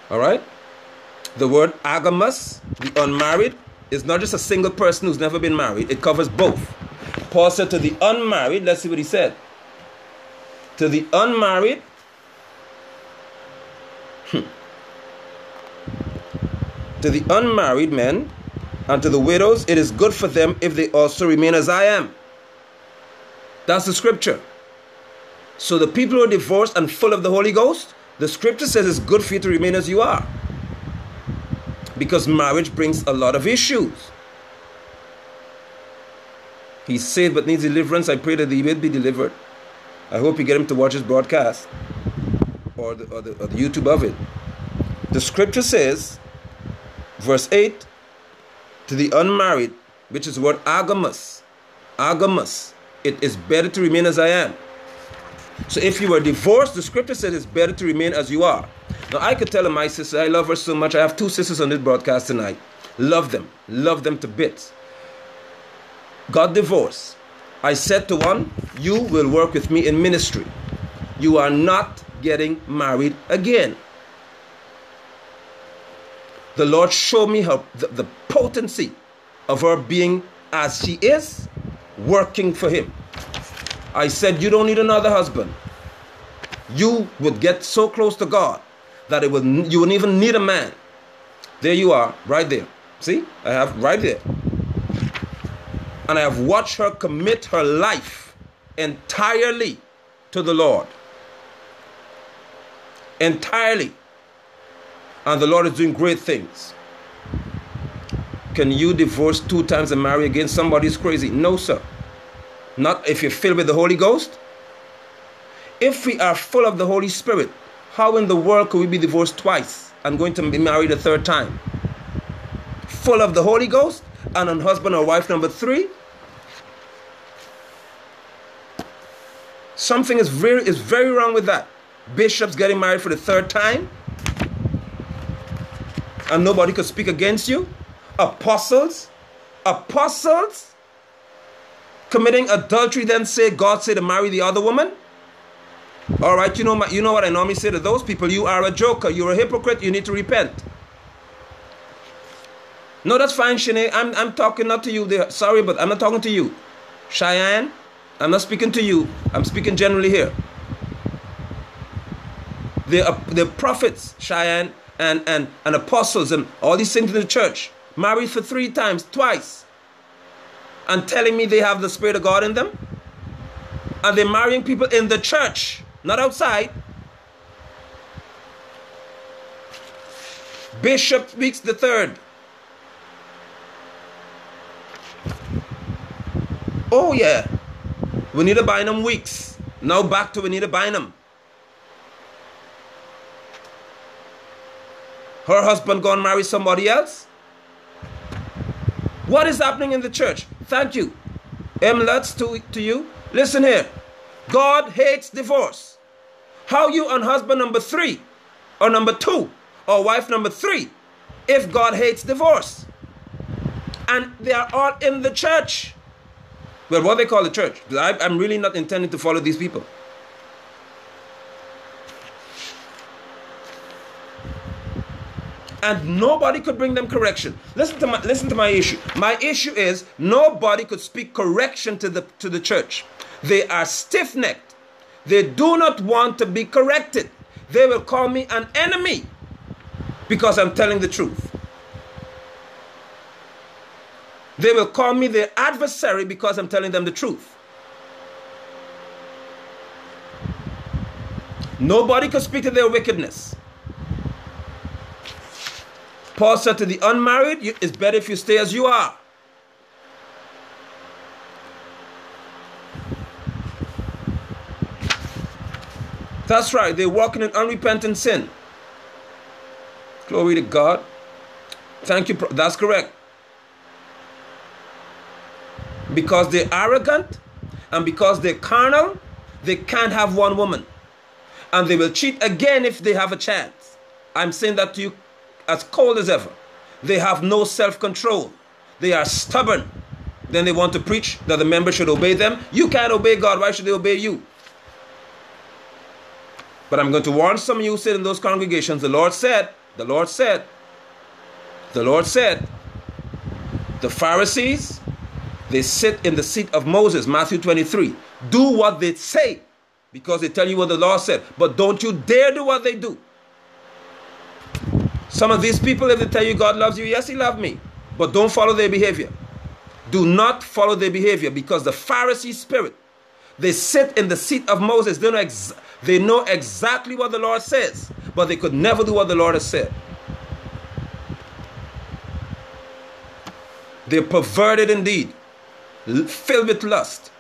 Speaker 1: All right? The word agamos, the unmarried, is not just a single person who's never been married, it covers both. Paul said to the unmarried, let's see what he said. To the unmarried, hmm. To the unmarried men and to the widows, it is good for them if they also remain as I am. That's the scripture. So the people who are divorced and full of the Holy Ghost, the scripture says it's good for you to remain as you are because marriage brings a lot of issues. He's saved but needs deliverance. I pray that he will be delivered. I hope you get him to watch his broadcast or the, or the, or the YouTube of it. The scripture says, verse 8, to the unmarried, which is the word agamos, agamos, it is better to remain as I am. So if you were divorced, the scripture says it's better to remain as you are. Now, I could tell my sister, I love her so much. I have two sisters on this broadcast tonight. Love them. Love them to bits. Got divorced. I said to one, You will work with me in ministry. You are not getting married again. The Lord showed me her, the, the potency of her being as she is, working for Him. I said, You don't need another husband. You would get so close to God that it would you wouldn't even need a man. There you are, right there. See, I have right there. And I have watched her commit her life entirely to the Lord. Entirely. And the Lord is doing great things. Can you divorce two times and marry again? Somebody's crazy. No, sir. Not if you're filled with the Holy Ghost. If we are full of the Holy Spirit, how in the world could we be divorced twice and going to be married a third time? Full of the Holy Ghost and on husband or wife number three? Something is very is very wrong with that. Bishops getting married for the third time and nobody could speak against you. Apostles, apostles committing adultery, then say God said to marry the other woman. All right, you know, my, you know what I normally say to those people: you are a joker, you're a hypocrite, you need to repent. No, that's fine, Shanae. I'm, I'm talking not to you. There. Sorry, but I'm not talking to you. Cheyenne, I'm not speaking to you. I'm speaking generally here. The, uh, the prophets, Cheyenne, and, and, and apostles, and all these things in the church, married for three times, twice, and telling me they have the Spirit of God in them? And they're marrying people in the church, not outside. Bishop Weeks the third. Oh yeah. We need to buy them weeks. Now back to we need to buy them. Her husband gone marry somebody else? What is happening in the church? Thank you. M. Lutz to, to you. Listen here. God hates divorce. How you on husband number three or number two or wife number three if God hates divorce? And they are all in the church. Well, what they call the church. I, I'm really not intending to follow these people. And nobody could bring them correction. Listen to my listen to my issue. My issue is nobody could speak correction to the to the church. They are stiff-necked. They do not want to be corrected. They will call me an enemy because I'm telling the truth. They will call me their adversary because I'm telling them the truth. Nobody could speak to their wickedness. Paul said to the unmarried, it's better if you stay as you are. That's right, they're walking in unrepentant sin. Glory to God. Thank you. That's correct. Because they're arrogant and because they're carnal, they can't have one woman. And they will cheat again if they have a chance. I'm saying that to you as cold as ever. They have no self control. They are stubborn. Then they want to preach that the members should obey them. You can't obey God. Why should they obey you? But I'm going to warn some of you sit in those congregations. The Lord said, the Lord said, the Lord said, the Pharisees, they sit in the seat of Moses, Matthew 23. Do what they say because they tell you what the law said. But don't you dare do what they do. Some of these people, if they tell you God loves you, yes, He loved me. But don't follow their behavior. Do not follow their behavior because the Pharisee spirit, they sit in the seat of Moses. They know, ex- they know exactly what the Lord says, but they could never do what the Lord has said. They're perverted indeed, filled with lust.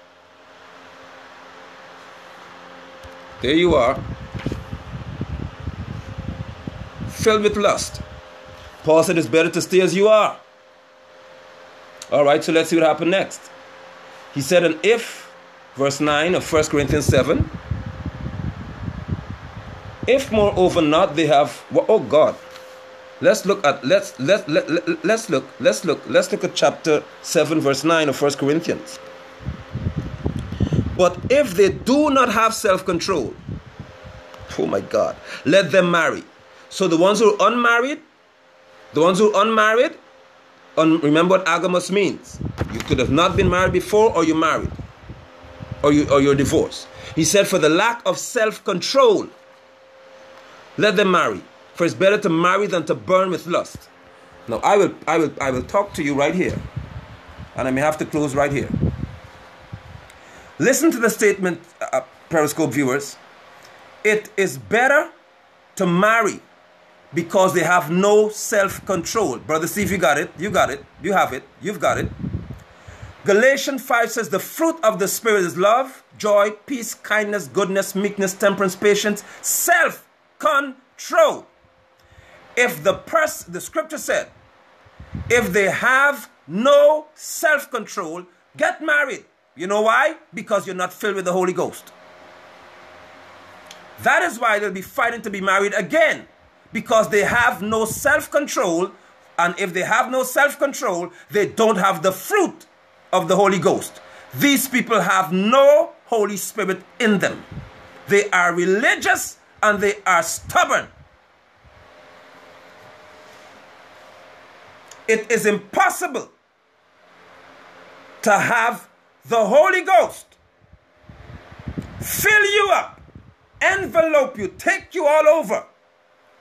Speaker 1: There you are filled with lust. Paul said it's better to stay as you are. All right, so let's see what happened next. He said, and if, verse 9 of 1 Corinthians 7, if moreover not they have, oh God, let's look at, let's, let, let, let, let's look, let's look, let's look at chapter 7, verse 9 of 1 Corinthians. But if they do not have self control, oh my God, let them marry so the ones who are unmarried, the ones who are unmarried, un- remember what agamos means. You could have not been married before, or you married, or you or you're divorced. He said, for the lack of self-control, let them marry. For it's better to marry than to burn with lust. Now I will I will I will talk to you right here. And I may have to close right here. Listen to the statement, uh, Periscope viewers. It is better to marry because they have no self control. Brother Steve, you got it. You got it. You have it. You've got it. Galatians 5 says, The fruit of the Spirit is love, joy, peace, kindness, goodness, meekness, temperance, patience, self control. If the press, the scripture said, if they have no self control, get married. You know why? Because you're not filled with the Holy Ghost. That is why they'll be fighting to be married again. Because they have no self control. And if they have no self control, they don't have the fruit of the Holy Ghost. These people have no Holy Spirit in them. They are religious and they are stubborn. It is impossible to have the Holy Ghost fill you up, envelope you, take you all over,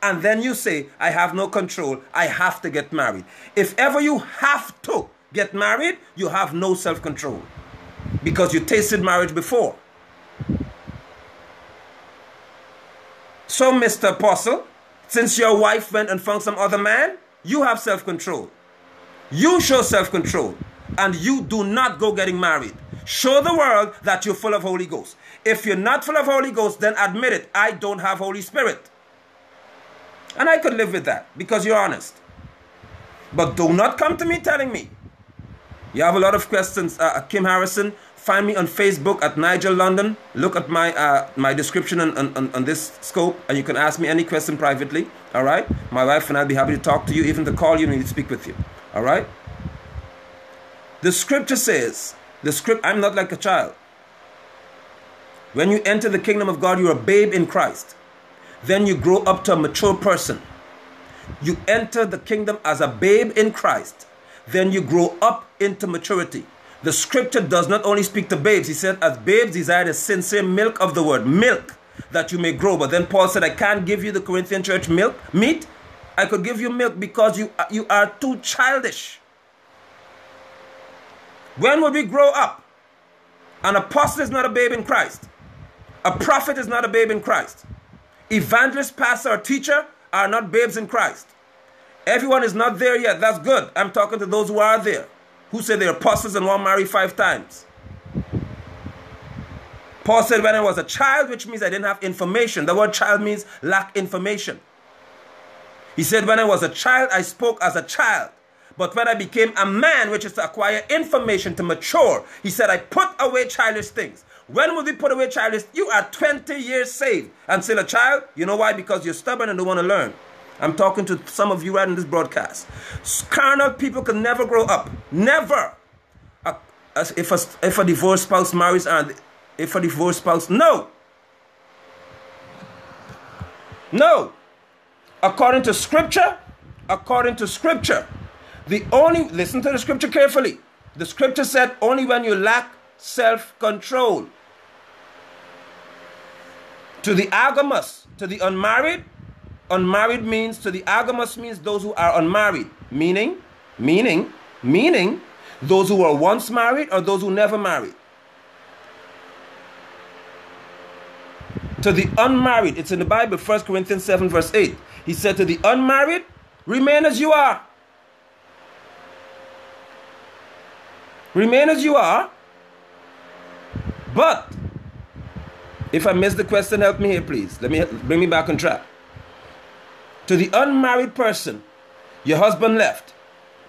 Speaker 1: and then you say, I have no control, I have to get married. If ever you have to get married, you have no self control because you tasted marriage before. So, Mr. Apostle, since your wife went and found some other man, you have self control. You show self control and you do not go getting married. Show the world that you're full of Holy Ghost. If you're not full of Holy Ghost, then admit it. I don't have Holy Spirit. And I could live with that because you're honest. But do not come to me telling me. You have a lot of questions. Uh, Kim Harrison, find me on Facebook at Nigel London. Look at my uh, my description on, on, on this scope, and you can ask me any question privately. All right? My wife and I'll be happy to talk to you, even to call you and to speak with you. All right? The scripture says, the script, I'm not like a child. When you enter the kingdom of God, you're a babe in Christ. Then you grow up to a mature person. You enter the kingdom as a babe in Christ. Then you grow up into maturity. The scripture does not only speak to babes, he said, as babes desire the sincere milk of the word, milk that you may grow. But then Paul said, I can't give you the Corinthian church milk, meat. I could give you milk because you, you are too childish. When will we grow up? An apostle is not a babe in Christ. A prophet is not a babe in Christ. Evangelist, pastor, or teacher are not babes in Christ. Everyone is not there yet. That's good. I'm talking to those who are there, who say they're apostles and want to marry five times. Paul said, when I was a child, which means I didn't have information. The word child means lack information. He said, when I was a child, I spoke as a child. But when I became a man, which is to acquire information to mature, he said, I put away childish things. When will we put away childish? You are 20 years saved and still a child. You know why? Because you're stubborn and don't want to learn. I'm talking to some of you right in this broadcast. Carnal people can never grow up. Never. if, a, if a divorced spouse marries and if a divorced spouse, no. No. According to scripture, according to scripture, the only, listen to the scripture carefully. The scripture said only when you lack self control. To the agamos, to the unmarried, unmarried means, to the agamos means those who are unmarried. Meaning, meaning, meaning, those who were once married or those who never married. To the unmarried, it's in the Bible, 1 Corinthians 7, verse 8. He said to the unmarried, remain as you are. Remain as you are. But if I miss the question, help me here, please. Let me bring me back on track. To the unmarried person, your husband left,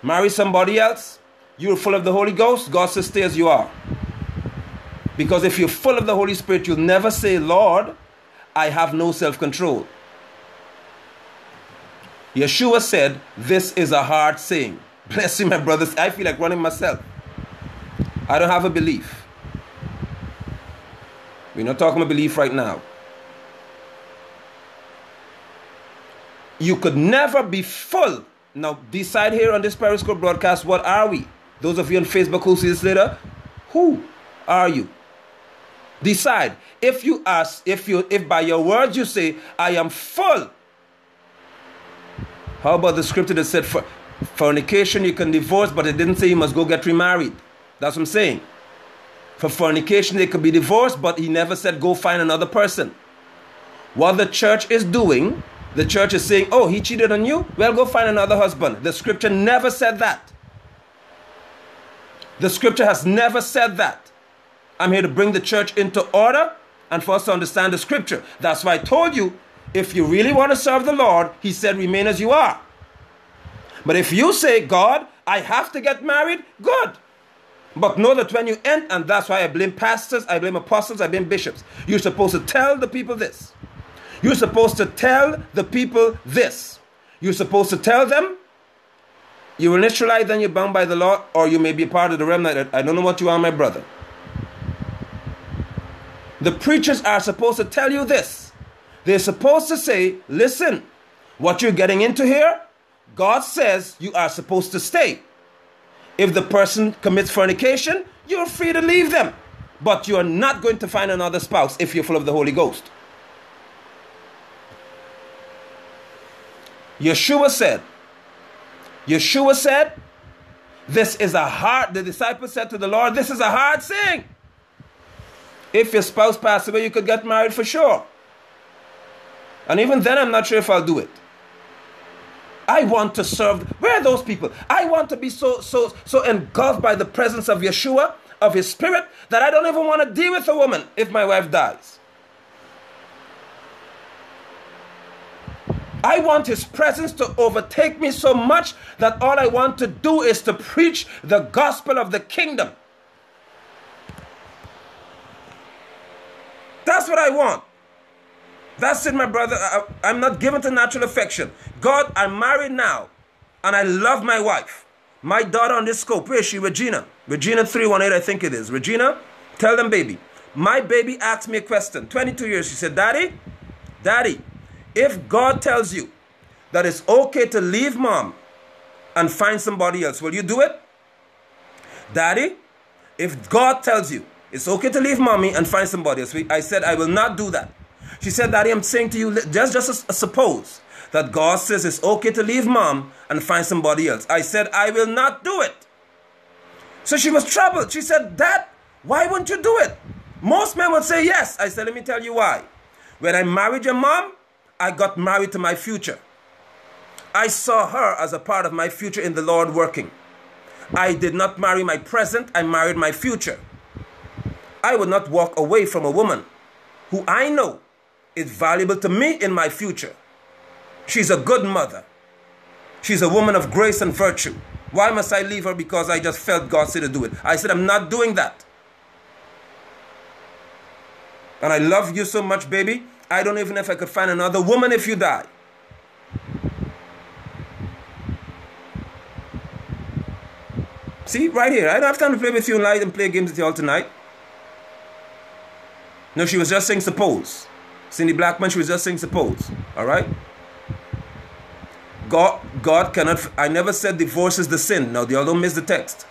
Speaker 1: marry somebody else, you're full of the Holy Ghost, God says, stay as you are. Because if you're full of the Holy Spirit, you'll never say, Lord, I have no self control. Yeshua said, This is a hard saying. Bless you, my brothers. I feel like running myself. I don't have a belief. We're not talking about belief right now. You could never be full. Now, decide here on this Periscope broadcast, what are we? Those of you on Facebook who see this later, who are you? Decide. If you ask, if you if by your words you say, I am full. How about the scripture that said for fornication you can divorce, but it didn't say you must go get remarried? That's what I'm saying. For fornication, they could be divorced, but he never said go find another person. What the church is doing, the church is saying, oh, he cheated on you? Well, go find another husband. The scripture never said that. The scripture has never said that. I'm here to bring the church into order and for us to understand the scripture. That's why I told you if you really want to serve the Lord, He said, remain as you are. But if you say, God, I have to get married, good. But know that when you end, and that's why I blame pastors, I blame apostles, I blame bishops. You're supposed to tell the people this. You're supposed to tell the people this. You're supposed to tell them you're an Israelite, then you're bound by the law, or you may be part of the remnant. I don't know what you are, my brother. The preachers are supposed to tell you this. They're supposed to say, listen, what you're getting into here, God says you are supposed to stay. If the person commits fornication, you're free to leave them. But you're not going to find another spouse if you're full of the Holy Ghost. Yeshua said, Yeshua said, This is a hard, the disciples said to the Lord, This is a hard thing. If your spouse passed away, you could get married for sure. And even then, I'm not sure if I'll do it. I want to serve. Where are those people? I want to be so so so engulfed by the presence of Yeshua, of His Spirit, that I don't even want to deal with a woman if my wife dies. I want His presence to overtake me so much that all I want to do is to preach the gospel of the kingdom. That's what I want. That's it, my brother. I, am not given to natural affection. God, I'm married now, and I love my wife. My daughter on this scope, where is she? Regina. Regina 318, I think it is. Regina, tell them, baby. My baby asked me a question. 22 years. She said, Daddy, Daddy, if God tells you that it's okay to leave mom and find somebody else, will you do it? Daddy, if God tells you it's okay to leave mommy and find somebody else, I said, I will not do that. She said, Daddy, I'm saying to you, just, just suppose that God says it's okay to leave mom and find somebody else. I said, I will not do it. So she was troubled. She said, Dad, why won't you do it? Most men would say yes. I said, let me tell you why. When I married your mom, I got married to my future. I saw her as a part of my future in the Lord working. I did not marry my present, I married my future. I would not walk away from a woman who I know is valuable to me in my future. She's a good mother. She's a woman of grace and virtue. Why must I leave her because I just felt God said to do it? I said, I'm not doing that. And I love you so much, baby. I don't even know if I could find another woman if you die. See, right here. I don't have time to play with you and and play games with you all tonight. No, she was just saying suppose. Cindy Blackman, she was just saying suppose. All right? God, God cannot, I never said divorce is the sin. Now, y'all don't miss the text.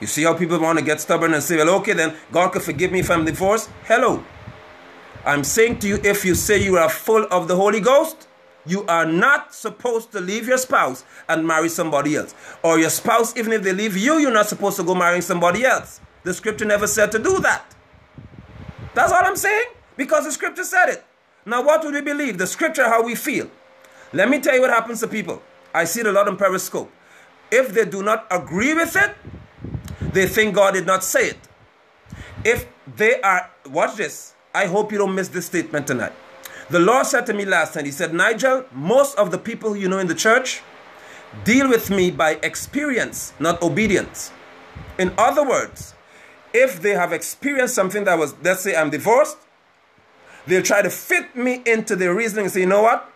Speaker 1: You see how people want to get stubborn and say, well, okay, then God could forgive me if I'm divorced? Hello. I'm saying to you, if you say you are full of the Holy Ghost, you are not supposed to leave your spouse and marry somebody else. Or your spouse, even if they leave you, you're not supposed to go marrying somebody else. The scripture never said to do that. That's all I'm saying. Because the scripture said it. Now, what would we believe? The scripture, how we feel. Let me tell you what happens to people. I see it a lot on Periscope. If they do not agree with it, they think God did not say it. If they are, watch this. I hope you don't miss this statement tonight. The Lord said to me last night, He said, Nigel, most of the people you know in the church deal with me by experience, not obedience. In other words, if they have experienced something that was, let's say I'm divorced, they'll try to fit me into their reasoning and say, you know what?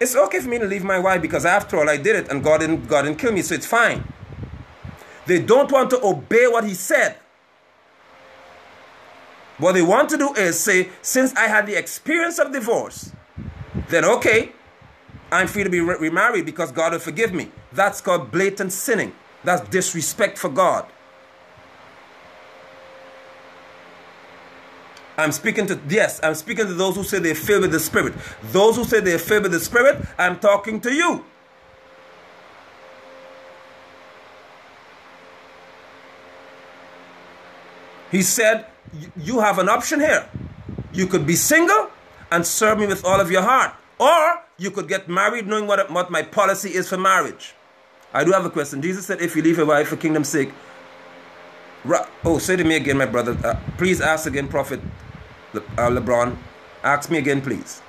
Speaker 1: It's okay for me to leave my wife because after all I did it and God didn't, God didn't kill me, so it's fine. They don't want to obey what he said. What they want to do is say, since I had the experience of divorce, then okay, I'm free to be remarried because God will forgive me. That's called blatant sinning. That's disrespect for God. I'm speaking to, yes, I'm speaking to those who say they're filled with the Spirit. Those who say they're filled with the Spirit, I'm talking to you. He said, You have an option here. You could be single and serve me with all of your heart, or you could get married knowing what, what my policy is for marriage. I do have a question. Jesus said, If you leave your wife for kingdom's sake, oh, say to me again, my brother. Uh, please ask again, Prophet Le- uh, LeBron. Ask me again, please.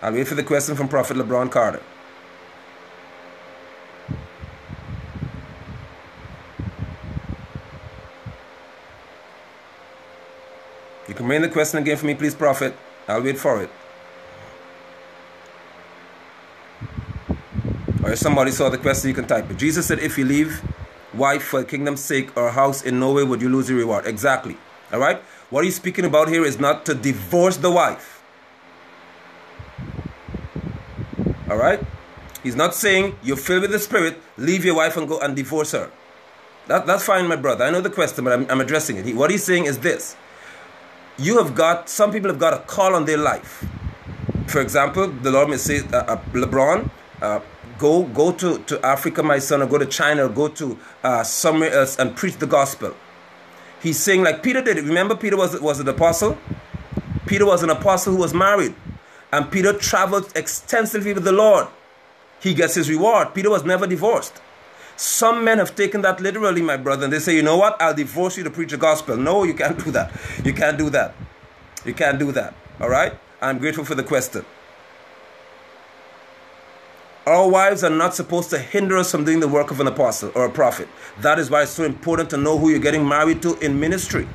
Speaker 1: I'll wait for the question from Prophet LeBron Carter. You can bring the question again for me, please, Prophet. I'll wait for it. Or if somebody saw the question, you can type it. Jesus said, if you leave wife for kingdom's sake or house, in no way would you lose your reward. Exactly. All right? What he's speaking about here is not to divorce the wife. All right? He's not saying you're filled with the Spirit, leave your wife and go and divorce her. That, that's fine, my brother. I know the question, but I'm, I'm addressing it. He, what he's saying is this you have got, some people have got a call on their life. For example, the Lord may say, uh, uh, LeBron, uh, go go to, to Africa, my son, or go to China, or go to uh, somewhere else and preach the gospel. He's saying like Peter did. Remember, Peter was was an apostle. Peter was an apostle who was married, and Peter traveled extensively with the Lord. He gets his reward. Peter was never divorced. Some men have taken that literally, my brother, and they say, you know what? I'll divorce you to preach the gospel. No, you can't do that. You can't do that. You can't do that. All right? I'm grateful for the question. Our wives are not supposed to hinder us from doing the work of an apostle or a prophet. That is why it's so important to know who you're getting married to in ministry.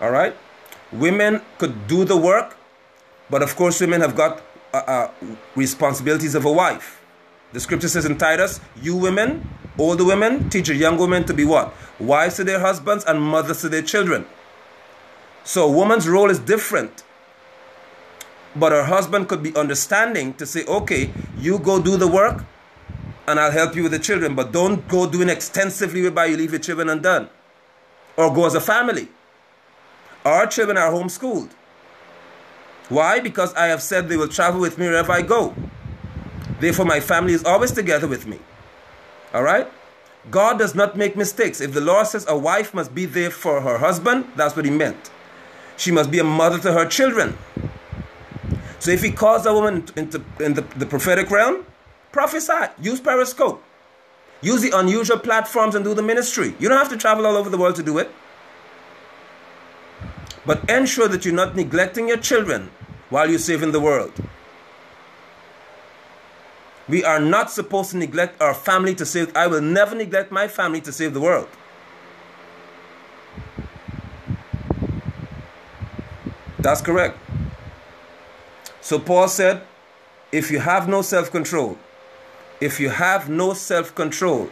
Speaker 1: All right? Women could do the work, but of course, women have got uh, uh, responsibilities of a wife. The scripture says in Titus, you women, older women, teach your young women to be what? Wives to their husbands and mothers to their children. So a woman's role is different. But her husband could be understanding to say, okay, you go do the work and I'll help you with the children, but don't go doing extensively whereby you leave your children undone. Or go as a family. Our children are homeschooled. Why? Because I have said they will travel with me wherever I go. Therefore, my family is always together with me. All right? God does not make mistakes. If the Lord says a wife must be there for her husband, that's what he meant. She must be a mother to her children. So if he calls a woman into in the, the prophetic realm, prophesy. Use Periscope. Use the unusual platforms and do the ministry. You don't have to travel all over the world to do it. But ensure that you're not neglecting your children while you're saving the world. We are not supposed to neglect our family to save. I will never neglect my family to save the world. That's correct. So Paul said, if you have no self control, if you have no self control,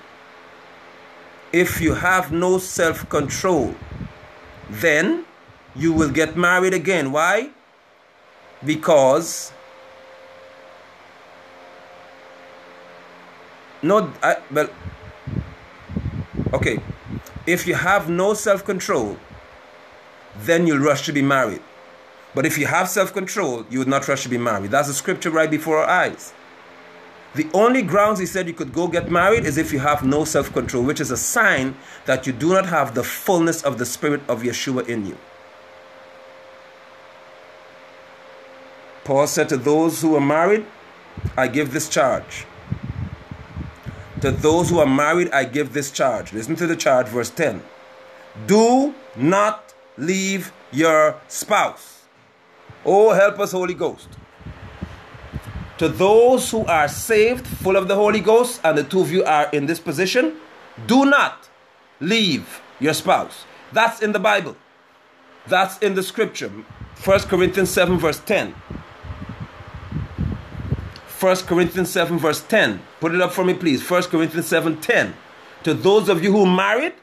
Speaker 1: if you have no self control, then you will get married again. Why? Because no I, well okay if you have no self-control then you'll rush to be married but if you have self-control you would not rush to be married that's the scripture right before our eyes the only grounds he said you could go get married is if you have no self-control which is a sign that you do not have the fullness of the spirit of yeshua in you paul said to those who are married i give this charge to those who are married, I give this charge. Listen to the charge, verse 10. Do not leave your spouse. Oh, help us, Holy Ghost. To those who are saved, full of the Holy Ghost, and the two of you are in this position, do not leave your spouse. That's in the Bible. That's in the scripture. 1 Corinthians 7, verse 10. 1 Corinthians 7, verse 10. Put it up for me, please. 1 Corinthians 7, 10. To those of you who married,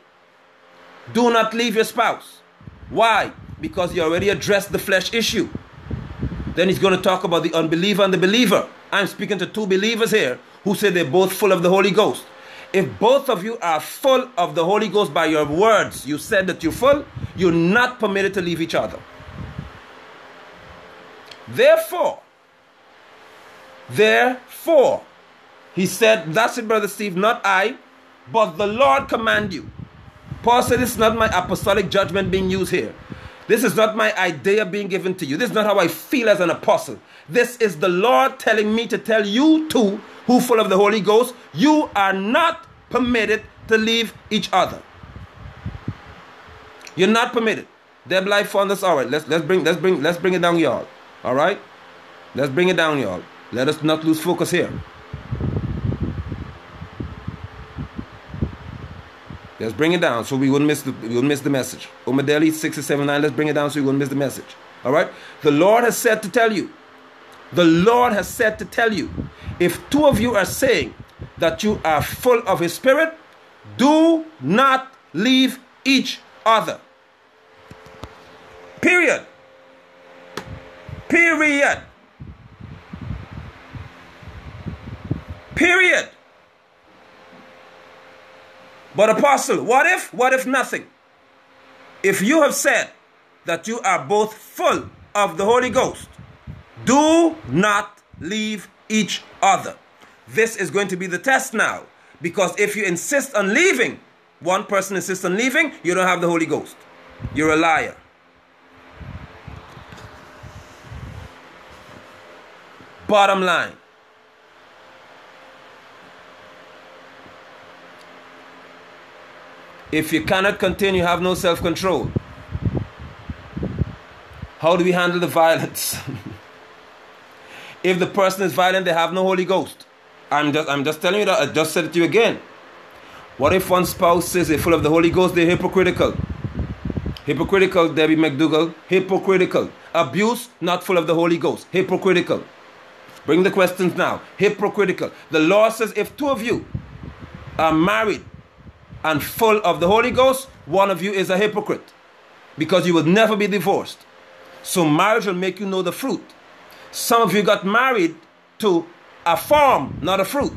Speaker 1: do not leave your spouse. Why? Because you already addressed the flesh issue. Then he's going to talk about the unbeliever and the believer. I'm speaking to two believers here who say they're both full of the Holy Ghost. If both of you are full of the Holy Ghost by your words, you said that you're full, you're not permitted to leave each other. Therefore, Therefore, he said, That's it, Brother Steve, not I. but the Lord command you. Paul said, It's not my apostolic judgment being used here. This is not my idea being given to you. This is not how I feel as an apostle. This is the Lord telling me to tell you too, who full of the Holy Ghost, you are not permitted to leave each other. You're not permitted. Deb life found us. All right, let's let's bring let's bring let's bring it down, y'all. All right, let's bring it down, y'all. Let us not lose focus here. Let's bring it down so we wouldn't miss the we wouldn't miss the message. Umadeli 679, let's bring it down so we wouldn't miss the message. All right? The Lord has said to tell you. The Lord has said to tell you. If two of you are saying that you are full of his spirit, do not leave each other. Period. Period. Period. But, Apostle, what if? What if nothing? If you have said that you are both full of the Holy Ghost, do not leave each other. This is going to be the test now. Because if you insist on leaving, one person insists on leaving, you don't have the Holy Ghost. You're a liar. Bottom line. If you cannot contain, you have no self control. How do we handle the violence? if the person is violent, they have no Holy Ghost. I'm just, I'm just telling you that. I just said it to you again. What if one spouse says they're full of the Holy Ghost, they're hypocritical? Hypocritical, Debbie McDougall. Hypocritical. Abuse, not full of the Holy Ghost. Hypocritical. Bring the questions now. Hypocritical. The law says if two of you are married and full of the Holy Ghost, one of you is a hypocrite because you will never be divorced. So marriage will make you know the fruit. Some of you got married to a form, not a fruit.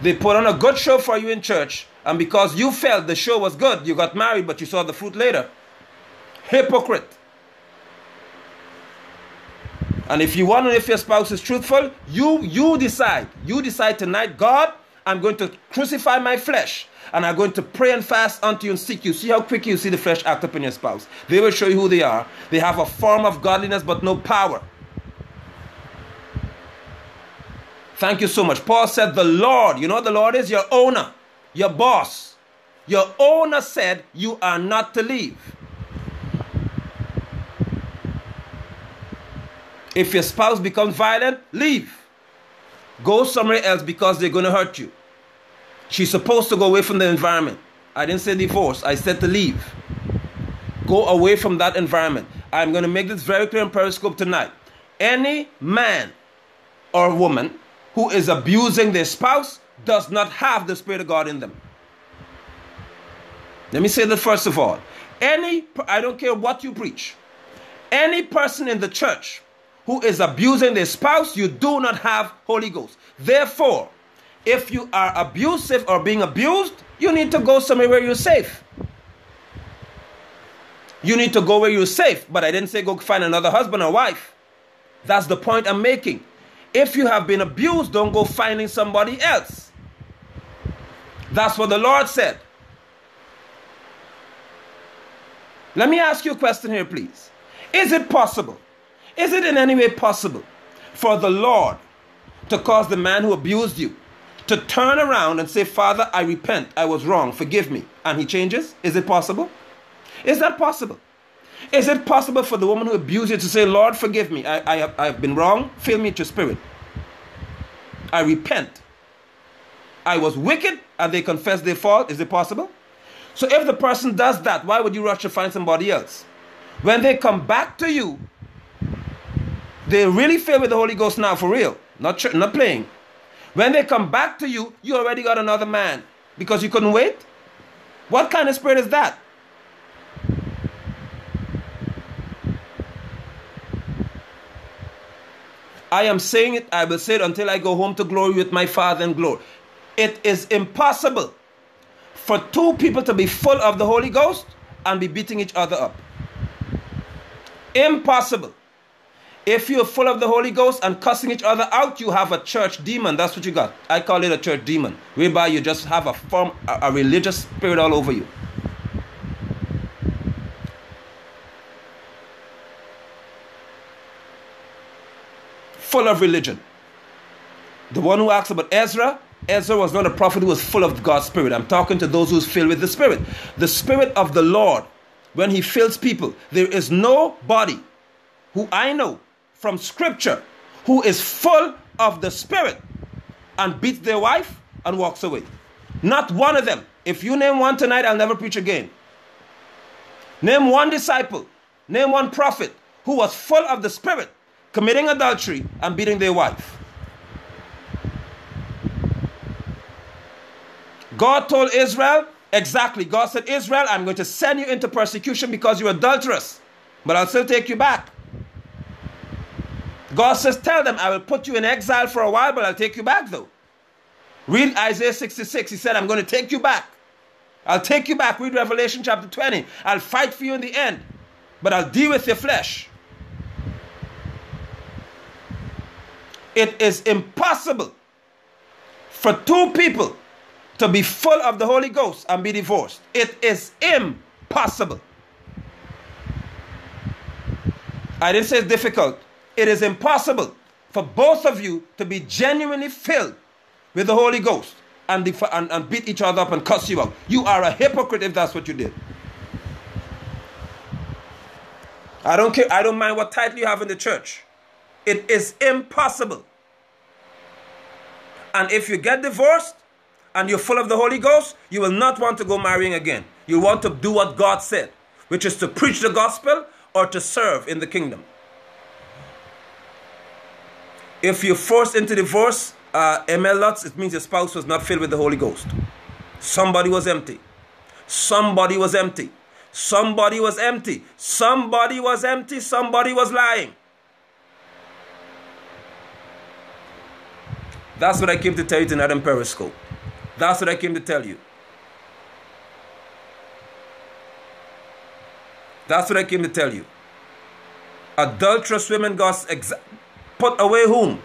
Speaker 1: They put on a good show for you in church, and because you felt the show was good, you got married, but you saw the fruit later. Hypocrite. And if you wonder if your spouse is truthful, you you decide. You decide tonight, God, I'm going to crucify my flesh and I'm going to pray and fast unto you and seek you. See how quickly you see the flesh act up in your spouse. They will show you who they are. They have a form of godliness but no power. Thank you so much. Paul said, The Lord, you know the Lord is? Your owner, your boss. Your owner said, You are not to leave. If your spouse becomes violent, leave. Go somewhere else because they're going to hurt you. She's supposed to go away from the environment. I didn't say divorce, I said to leave. Go away from that environment. I'm going to make this very clear in Periscope tonight. Any man or woman who is abusing their spouse does not have the Spirit of God in them. Let me say that first of all. Any, I don't care what you preach, any person in the church who is abusing their spouse, you do not have Holy Ghost. Therefore, if you are abusive or being abused, you need to go somewhere where you're safe. You need to go where you're safe. But I didn't say go find another husband or wife. That's the point I'm making. If you have been abused, don't go finding somebody else. That's what the Lord said. Let me ask you a question here, please. Is it possible is it in any way possible for the Lord to cause the man who abused you to turn around and say, Father, I repent, I was wrong, forgive me, and he changes? Is it possible? Is that possible? Is it possible for the woman who abused you to say, Lord, forgive me, I, I, have, I have been wrong, fill me with your spirit? I repent. I was wicked and they confess their fault. Is it possible? So if the person does that, why would you rush to find somebody else? When they come back to you they really filled with the Holy Ghost now, for real. Not, not playing. When they come back to you, you already got another man because you couldn't wait. What kind of spirit is that? I am saying it, I will say it until I go home to glory with my Father in glory. It is impossible for two people to be full of the Holy Ghost and be beating each other up. Impossible. If you're full of the Holy Ghost and cussing each other out, you have a church demon. That's what you got. I call it a church demon, whereby you just have a form, a, religious spirit all over you. Full of religion. The one who asks about Ezra, Ezra was not a prophet who was full of God's Spirit. I'm talking to those who's filled with the Spirit. The Spirit of the Lord, when He fills people, there is nobody who I know from Scripture who is full of the Spirit and beats their wife and walks away. Not one of them. If you name one tonight, I'll never preach again. Name one disciple, name one prophet who was full of the Spirit, committing adultery and beating their wife. God told Israel, exactly. God said, Israel, I'm going to send you into persecution because you're adulterous, but I'll still take you back. God says, Tell them, I will put you in exile for a while, but I'll take you back though. Read Isaiah 66. He said, I'm going to take you back. I'll take you back. Read Revelation chapter 20. I'll fight for you in the end, but I'll deal with your flesh. It is impossible for two people to be full of the Holy Ghost and be divorced. It is impossible. I didn't say it's difficult. It is impossible for both of you to be genuinely filled with the Holy Ghost and, and, and beat each other up and cuss you out. You are a hypocrite if that's what you did. I don't care. I don't mind what title you have in the church. It is impossible. And if you get divorced, and you're full of the Holy Ghost, you will not want to go marrying again. You want to do what God said, which is to preach the gospel or to serve in the kingdom. If you're forced into divorce, uh, Lutz, it means your spouse was not filled with the Holy Ghost. Somebody was empty. Somebody was empty. Somebody was empty. Somebody was empty. Somebody was lying. That's what I came to tell you tonight in Periscope. That's what I came to tell you. That's what I came to tell you. Adulterous women got put away whom?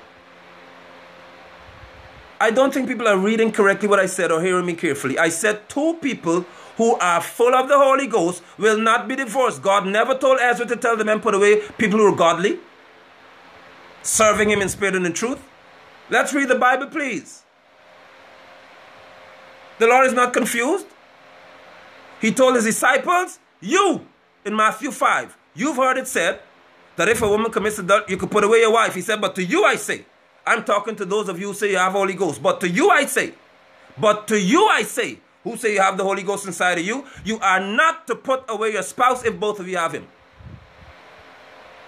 Speaker 1: I don't think people are reading correctly what I said or hearing me carefully. I said two people who are full of the Holy Ghost will not be divorced. God never told Ezra to tell the men put away people who are godly, serving him in spirit and in truth. Let's read the Bible, please. The Lord is not confused. He told his disciples, You, in Matthew 5, you've heard it said that if a woman commits adultery, you could put away your wife. He said, But to you I say, I'm talking to those of you who say you have Holy Ghost. But to you I say, but to you I say, who say you have the Holy Ghost inside of you, you are not to put away your spouse if both of you have him.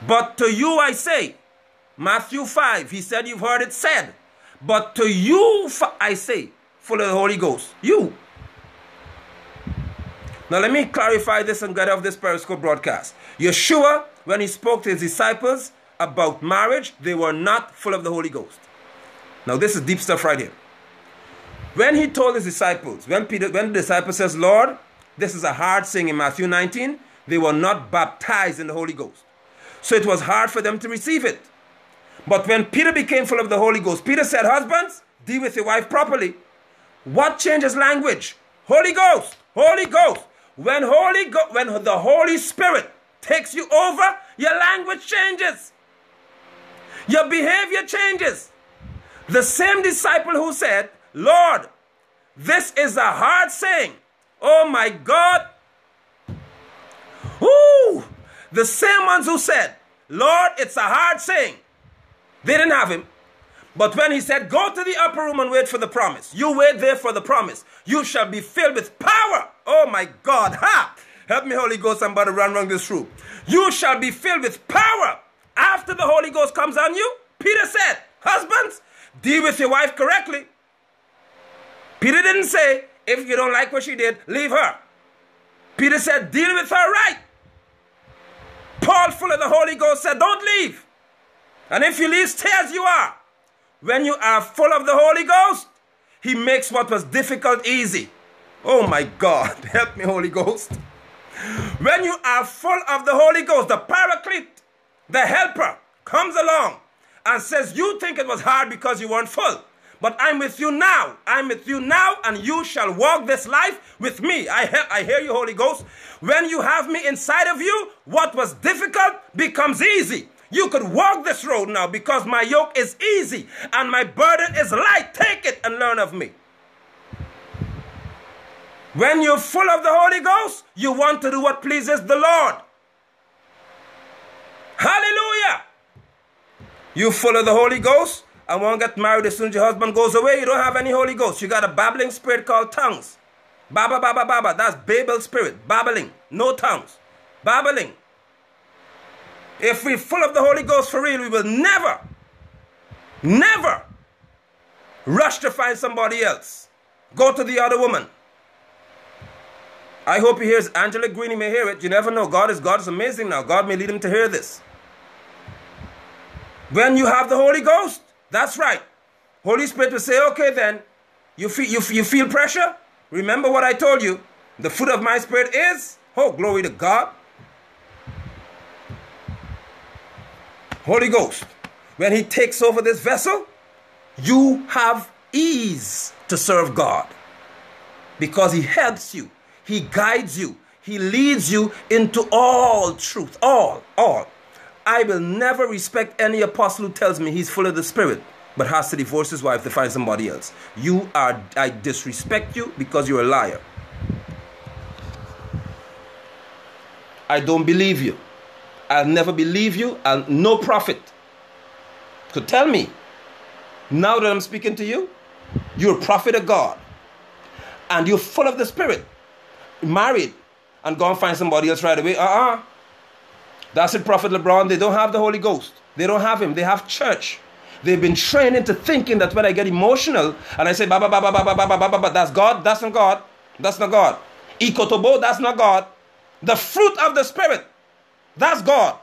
Speaker 1: But to you I say, Matthew 5, he said, You've heard it said, but to you I say, full of the Holy Ghost? You. Now let me clarify this and get off this Periscope broadcast. Yeshua, when he spoke to his disciples about marriage, they were not full of the Holy Ghost. Now this is deep stuff right here. When he told his disciples, when Peter, when the disciple says, Lord, this is a hard thing in Matthew 19, they were not baptized in the Holy Ghost. So it was hard for them to receive it. But when Peter became full of the Holy Ghost, Peter said, Husbands, deal with your wife properly. What changes language? Holy Ghost, Holy Ghost. When Holy Go- when the Holy Spirit takes you over, your language changes. Your behavior changes. The same disciple who said, Lord, this is a hard saying. Oh my God. Ooh. The same ones who said, Lord, it's a hard saying. They didn't have him. But when he said, Go to the upper room and wait for the promise, you wait there for the promise. You shall be filled with power. Oh my God. Ha! Help me, Holy Ghost. To run around this room. You shall be filled with power after the Holy Ghost comes on you. Peter said, Husbands, deal with your wife correctly. Peter didn't say, If you don't like what she did, leave her. Peter said, Deal with her right. Paul, full of the Holy Ghost, said, Don't leave. And if you leave, stay as you are. When you are full of the Holy Ghost, He makes what was difficult easy. Oh my God, help me, Holy Ghost. When you are full of the Holy Ghost, the Paraclete, the Helper, comes along and says, You think it was hard because you weren't full. But I'm with you now. I'm with you now, and you shall walk this life with me. I, he- I hear you, Holy Ghost. When you have me inside of you, what was difficult becomes easy. You could walk this road now because my yoke is easy and my burden is light. Take it and learn of me. When you're full of the Holy Ghost, you want to do what pleases the Lord. Hallelujah. You full of the Holy Ghost and won't get married as soon as your husband goes away. You don't have any Holy Ghost. You got a babbling spirit called tongues. Baba, baba, baba. That's Babel spirit. Babbling. No tongues. Babbling. If we're full of the Holy Ghost for real, we will never, never rush to find somebody else. Go to the other woman. I hope he hears Angela Green. He may hear it. You never know. God is God is amazing now. God may lead him to hear this. When you have the Holy Ghost, that's right. Holy Spirit will say, okay, then you feel you, you feel pressure. Remember what I told you. The fruit of my spirit is oh glory to God. Holy Ghost. When He takes over this vessel, you have ease to serve God because He helps you, He guides you, He leads you into all truth. All, all. I will never respect any apostle who tells me he's full of the Spirit but has to divorce his wife to find somebody else. You are, I disrespect you because you're a liar. I don't believe you. I'll never believe you, and no prophet could tell me. Now that I'm speaking to you, you're a prophet of God, and you're full of the Spirit, married, and go and find somebody else right away. Uh uh That's it, Prophet LeBron. They don't have the Holy Ghost. They don't have Him. They have church. They've been trained into thinking that when I get emotional and I say, ba ba ba ba ba ba ba ba ba ba, that's God. That's not God. That's not God. Ikotobo, that's not God. The fruit of the Spirit, that's God.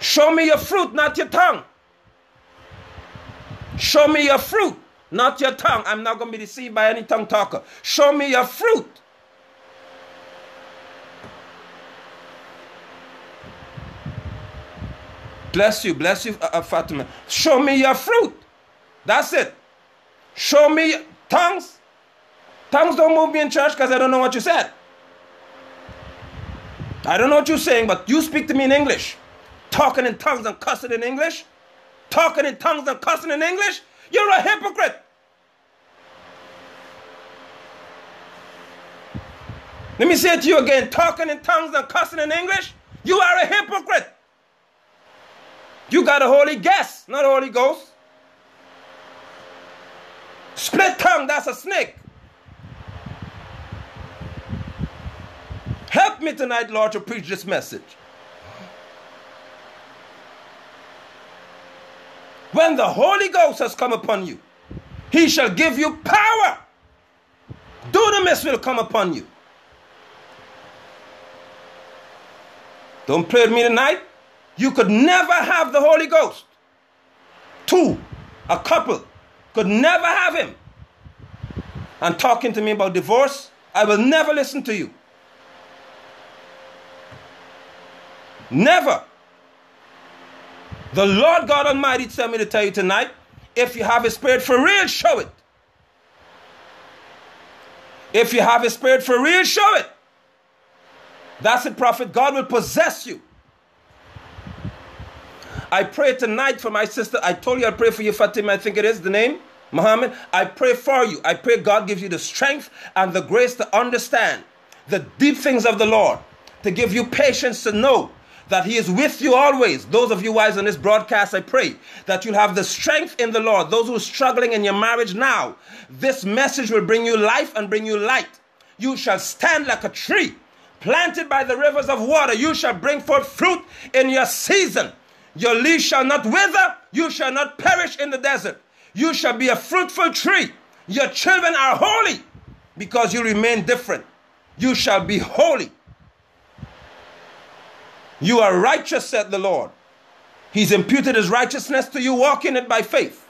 Speaker 1: Show me your fruit, not your tongue. Show me your fruit, not your tongue. I'm not going to be deceived by any tongue talker. Show me your fruit. Bless you, bless you, uh, uh, Fatima. Show me your fruit. That's it. Show me tongues. Tongues don't move me in church because I don't know what you said. I don't know what you're saying, but you speak to me in English. Talking in tongues and cussing in English. Talking in tongues and cussing in English. You're a hypocrite. Let me say it to you again. Talking in tongues and cussing in English. You are a hypocrite. You got a Holy Guest, not Holy Ghost. Split tongue, that's a snake. Help me tonight, Lord, to preach this message. When the Holy Ghost has come upon you, he shall give you power. Dunamis will come upon you. Don't play with me tonight. You could never have the Holy Ghost. Two, a couple, could never have him. And talking to me about divorce, I will never listen to you. Never. The Lord God Almighty tell me to tell you tonight if you have a spirit for real, show it. If you have a spirit for real, show it. That's it, prophet. God will possess you. I pray tonight for my sister. I told you I pray for you, Fatima. I think it is the name, Muhammad. I pray for you. I pray God gives you the strength and the grace to understand the deep things of the Lord, to give you patience to know that He is with you always. Those of you wives on this broadcast, I pray that you'll have the strength in the Lord. Those who are struggling in your marriage now, this message will bring you life and bring you light. You shall stand like a tree planted by the rivers of water. You shall bring forth fruit in your season. Your leaves shall not wither, you shall not perish in the desert. You shall be a fruitful tree. Your children are holy because you remain different. You shall be holy. You are righteous, said the Lord. He's imputed his righteousness to you. Walk in it by faith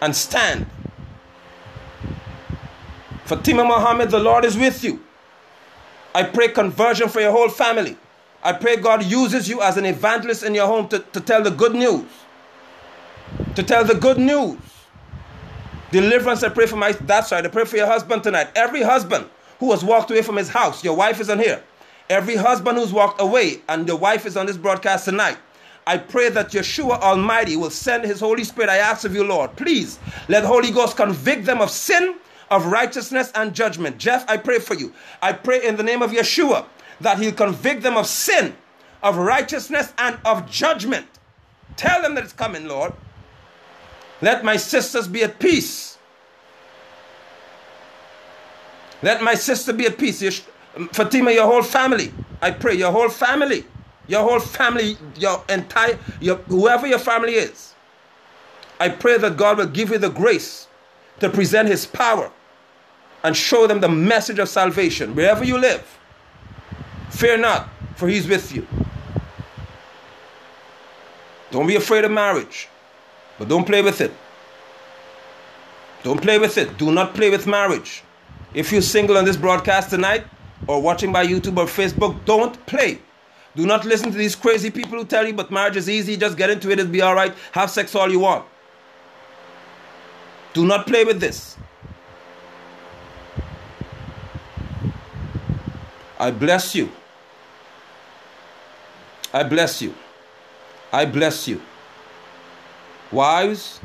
Speaker 1: and stand. Fatima Muhammad, the Lord is with you. I pray conversion for your whole family. I pray God uses you as an evangelist in your home to, to tell the good news. To tell the good news. Deliverance, I pray for my, that's right, I pray for your husband tonight. Every husband who has walked away from his house, your wife isn't here. Every husband who's walked away and your wife is on this broadcast tonight, I pray that Yeshua Almighty will send His Holy Spirit. I ask of you, Lord, please let the Holy Ghost convict them of sin, of righteousness, and judgment. Jeff, I pray for you. I pray in the name of Yeshua that He'll convict them of sin, of righteousness, and of judgment. Tell them that it's coming, Lord. Let my sisters be at peace. Let my sister be at peace. Fatima, your whole family. I pray, your whole family. Your whole family, your entire, your, whoever your family is. I pray that God will give you the grace to present His power and show them the message of salvation wherever you live. Fear not, for He's with you. Don't be afraid of marriage, but don't play with it. Don't play with it. Do not play with marriage. If you're single on this broadcast tonight, or watching by YouTube or Facebook, don't play. Do not listen to these crazy people who tell you, but marriage is easy, just get into it, it'll be all right, have sex all you want. Do not play with this. I bless you. I bless you. I bless you. Wives,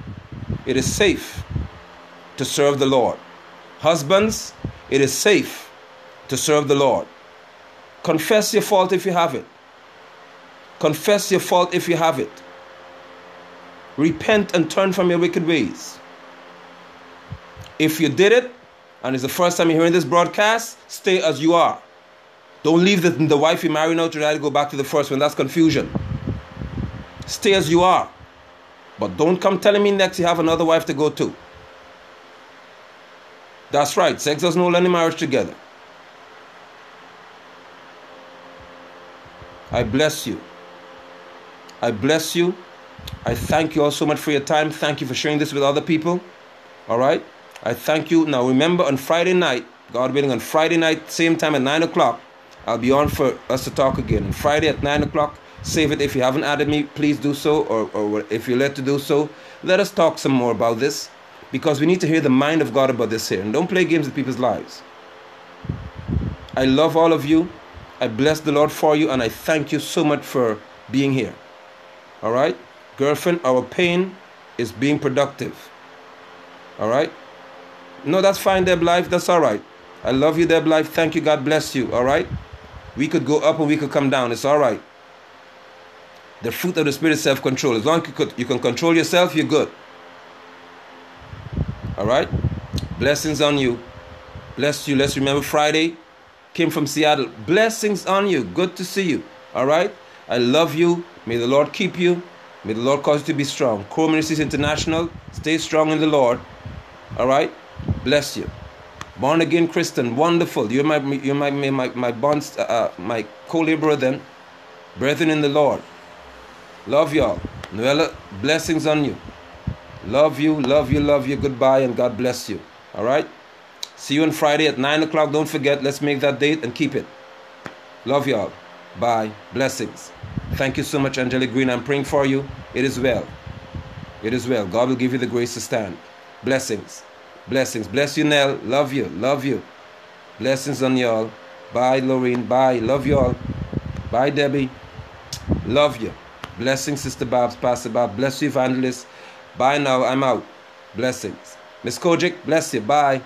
Speaker 1: it is safe to serve the Lord. Husbands, it is safe to serve the Lord. Confess your fault if you have it. Confess your fault if you have it. Repent and turn from your wicked ways. If you did it, and it's the first time you're hearing this broadcast, stay as you are. Don't leave the, the wife you marry now to try to go back to the first one. That's confusion. Stay as you are. But don't come telling me next you have another wife to go to. That's right. Sex doesn't hold any marriage together. I bless you. I bless you. I thank you all so much for your time. Thank you for sharing this with other people. All right. I thank you. Now remember on Friday night, God willing, on Friday night, same time at 9 o'clock, I'll be on for us to talk again. Friday at 9 o'clock, save it. If you haven't added me, please do so. Or, or if you're led to do so, let us talk some more about this. Because we need to hear the mind of God about this here. And don't play games with people's lives. I love all of you. I bless the Lord for you and I thank you so much for being here. All right? Girlfriend, our pain is being productive. All right? No, that's fine, Deb Life. That's all right. I love you, Deb Life. Thank you. God bless you. All right? We could go up and we could come down. It's all right. The fruit of the Spirit is self control. As long as you, could, you can control yourself, you're good. All right? Blessings on you. Bless you. Let's remember Friday came from Seattle. Blessings on you. Good to see you. All right. I love you. May the Lord keep you. May the Lord cause you to be strong. Core Ministries International. Stay strong in the Lord. All right. Bless you. Born again Christian. Wonderful. You're my you're my my my, bonds uh, uh my co-laborer then. Brethren in the Lord. Love y'all. Noella, blessings on you. Love you, love you, love you. Goodbye and God bless you. All right. See you on Friday at 9 o'clock. Don't forget, let's make that date and keep it. Love y'all. Bye. Blessings. Thank you so much, Angelic Green. I'm praying for you. It is well. It is well. God will give you the grace to stand. Blessings. Blessings. Bless you, Nell. Love you. Love you. Blessings on y'all. Bye, Lorraine. Bye. Love y'all. Bye, Debbie. Love you. Blessings, Sister Babs, Pastor Bob. Bless you, Evangelist. Bye now. I'm out. Blessings. Miss Kojic, bless you. Bye.